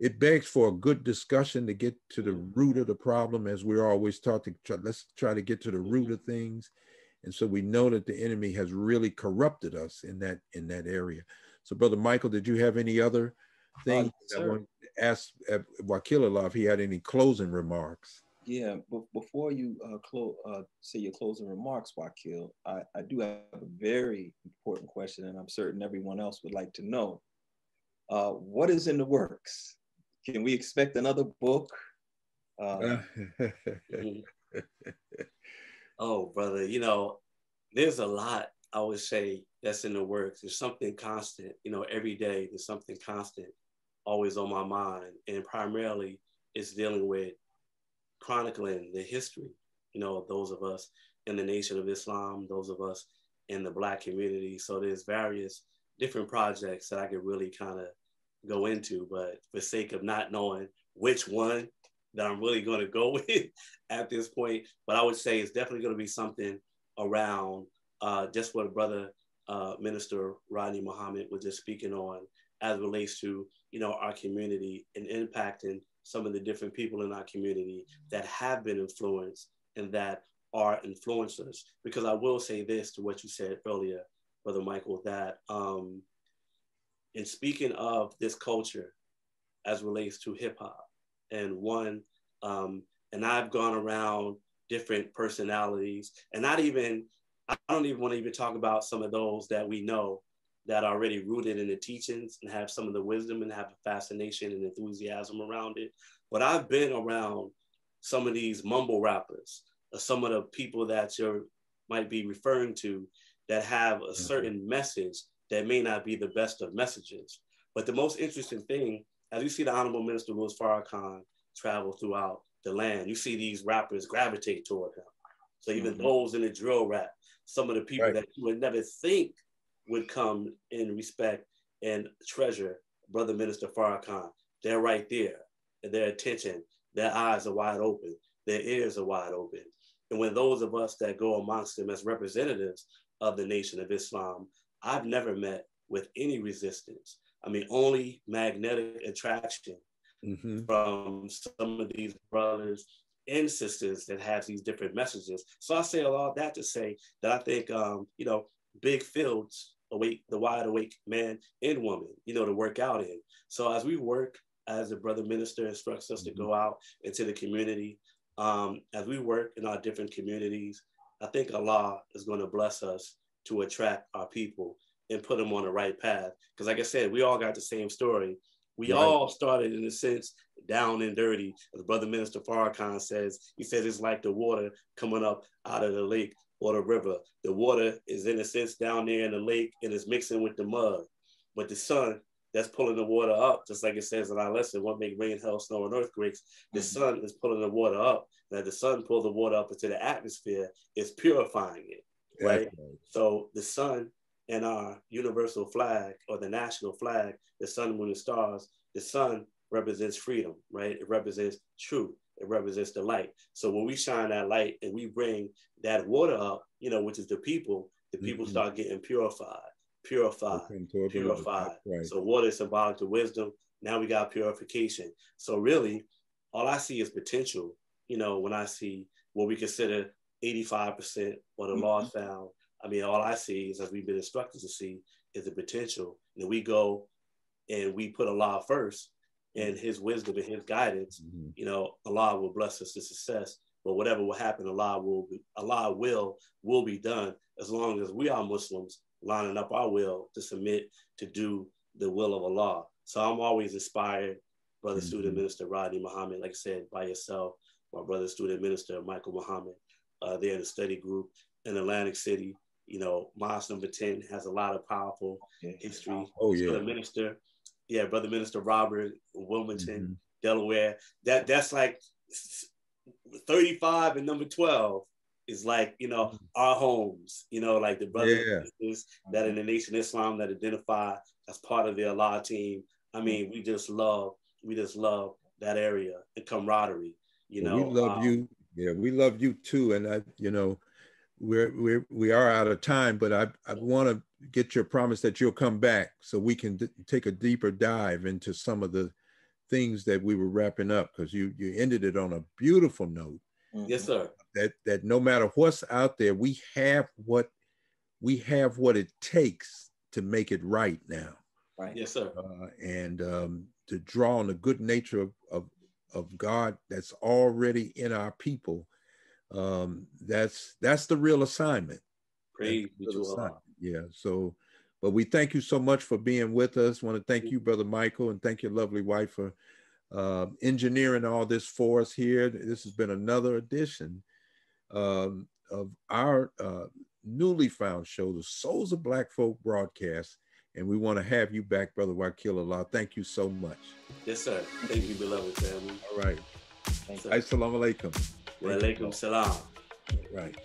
it begs for a good discussion to get to the root of the problem, as we're always taught to try, let's try to get to the root of things and so we know that the enemy has really corrupted us in that in that area. So, Brother Michael, did you have any other things? Uh, I want to ask uh, if he had any closing remarks. Yeah, but before you uh, uh, say your closing remarks, Wakeel, I, I do have a very important question, and I'm certain everyone else would like to know. Uh, what is in the works? Can we expect another book? Uh, (laughs) Oh, brother, you know, there's a lot I would say that's in the works. There's something constant, you know, every day there's something constant always on my mind. And primarily it's dealing with chronicling the history, you know, those of us in the Nation of Islam, those of us in the Black community. So there's various different projects that I could really kind of go into, but for sake of not knowing which one that I'm really going to go (laughs) with at this point. But I would say it's definitely going to be something around uh, just what brother uh, Minister Rodney Muhammad was just speaking on as relates to you know our community and impacting some of the different people in our community that have been influenced and that are influencers. Because I will say this to what you said earlier, Brother Michael, that um, in speaking of this culture as relates to hip hop, and one, um, and I've gone around different personalities, and not even I don't even want to even talk about some of those that we know that are already rooted in the teachings and have some of the wisdom and have a fascination and enthusiasm around it. But I've been around some of these mumble rappers, uh, some of the people that you might be referring to that have a mm-hmm. certain message that may not be the best of messages. But the most interesting thing as you see the Honorable Minister Louis Farrakhan travel throughout the land, you see these rappers gravitate toward him. So even mm-hmm. those in the drill rap, some of the people right. that you would never think would come in respect and treasure Brother Minister Farrakhan, they're right there. Their attention, their eyes are wide open, their ears are wide open. And when those of us that go amongst them as representatives of the Nation of Islam, I've never met with any resistance. I mean, only magnetic attraction mm-hmm. from some of these brothers and sisters that have these different messages. So I say all that to say that I think, um, you know, big fields await the wide awake man and woman, you know, to work out in. So as we work, as the brother minister instructs us mm-hmm. to go out into the community, um, as we work in our different communities, I think Allah is going to bless us to attract our people and put them on the right path. Because, like I said, we all got the same story. We right. all started, in a sense, down and dirty. As Brother Minister Farrakhan says, he says it's like the water coming up out of the lake or the river. The water is, in a sense, down there in the lake and it's mixing with the mud. But the sun that's pulling the water up, just like it says in our lesson, what make rain, hail, snow, and earthquakes, the mm-hmm. sun is pulling the water up. Now the sun pull the water up into the atmosphere, it's purifying it. Right. So the sun and our universal flag or the national flag, the sun, moon, and stars, the sun represents freedom, right? It represents truth. It represents the light. So when we shine that light and we bring that water up, you know, which is the people, the people mm-hmm. start getting purified, purified, purified. Right. So water is symbolic to wisdom. Now we got purification. So really, all I see is potential. You know, when I see what we consider 85% what the mm-hmm. law found, I mean, all I see is, as we've been instructed to see, is the potential. And we go and we put Allah first and his wisdom and his guidance, mm-hmm. you know, Allah will bless us to success. But whatever will happen, Allah will be, Allah will will be done as long as we are Muslims lining up our will to submit to do the will of Allah. So I'm always inspired, brother mm-hmm. student minister Rodney Muhammad, like I said, by yourself, my brother student minister Michael Muhammad. Uh, they're in the study group in Atlantic City. You know, Mosque number 10 has a lot of powerful history. Oh, yeah. The minister, yeah, brother minister Robert Wilmington, mm-hmm. Delaware. That that's like 35 and number 12 is like, you know, mm-hmm. our homes, you know, like the brothers yeah. that in the Nation Islam that identify as part of the Allah team. I mean, we just love, we just love that area, the camaraderie, you know. We love um, you. Yeah, we love you too. And I, you know, we're, we're we are out of time, but I, I want to get your promise that you'll come back so we can d- take a deeper dive into some of the things that we were wrapping up because you you ended it on a beautiful note. Mm-hmm. Yes, sir. That that no matter what's out there, we have what we have what it takes to make it right now. Right. Yes, sir. Uh, and um, to draw on the good nature of, of of God that's already in our people. Um, that's that's the real assignment. Praise be to Allah. Yeah. So but we thank you so much for being with us. Want to thank you, Brother Michael, and thank your lovely wife for uh, engineering all this for us here. This has been another edition um, of our uh, newly found show, the Souls of Black Folk broadcast. And we want to have you back, Brother Wakeel Allah. Thank you so much. Yes, sir. Thank you, beloved family. All right. Thanks, Assalamu alaikum. Wa alaikum salam. Right.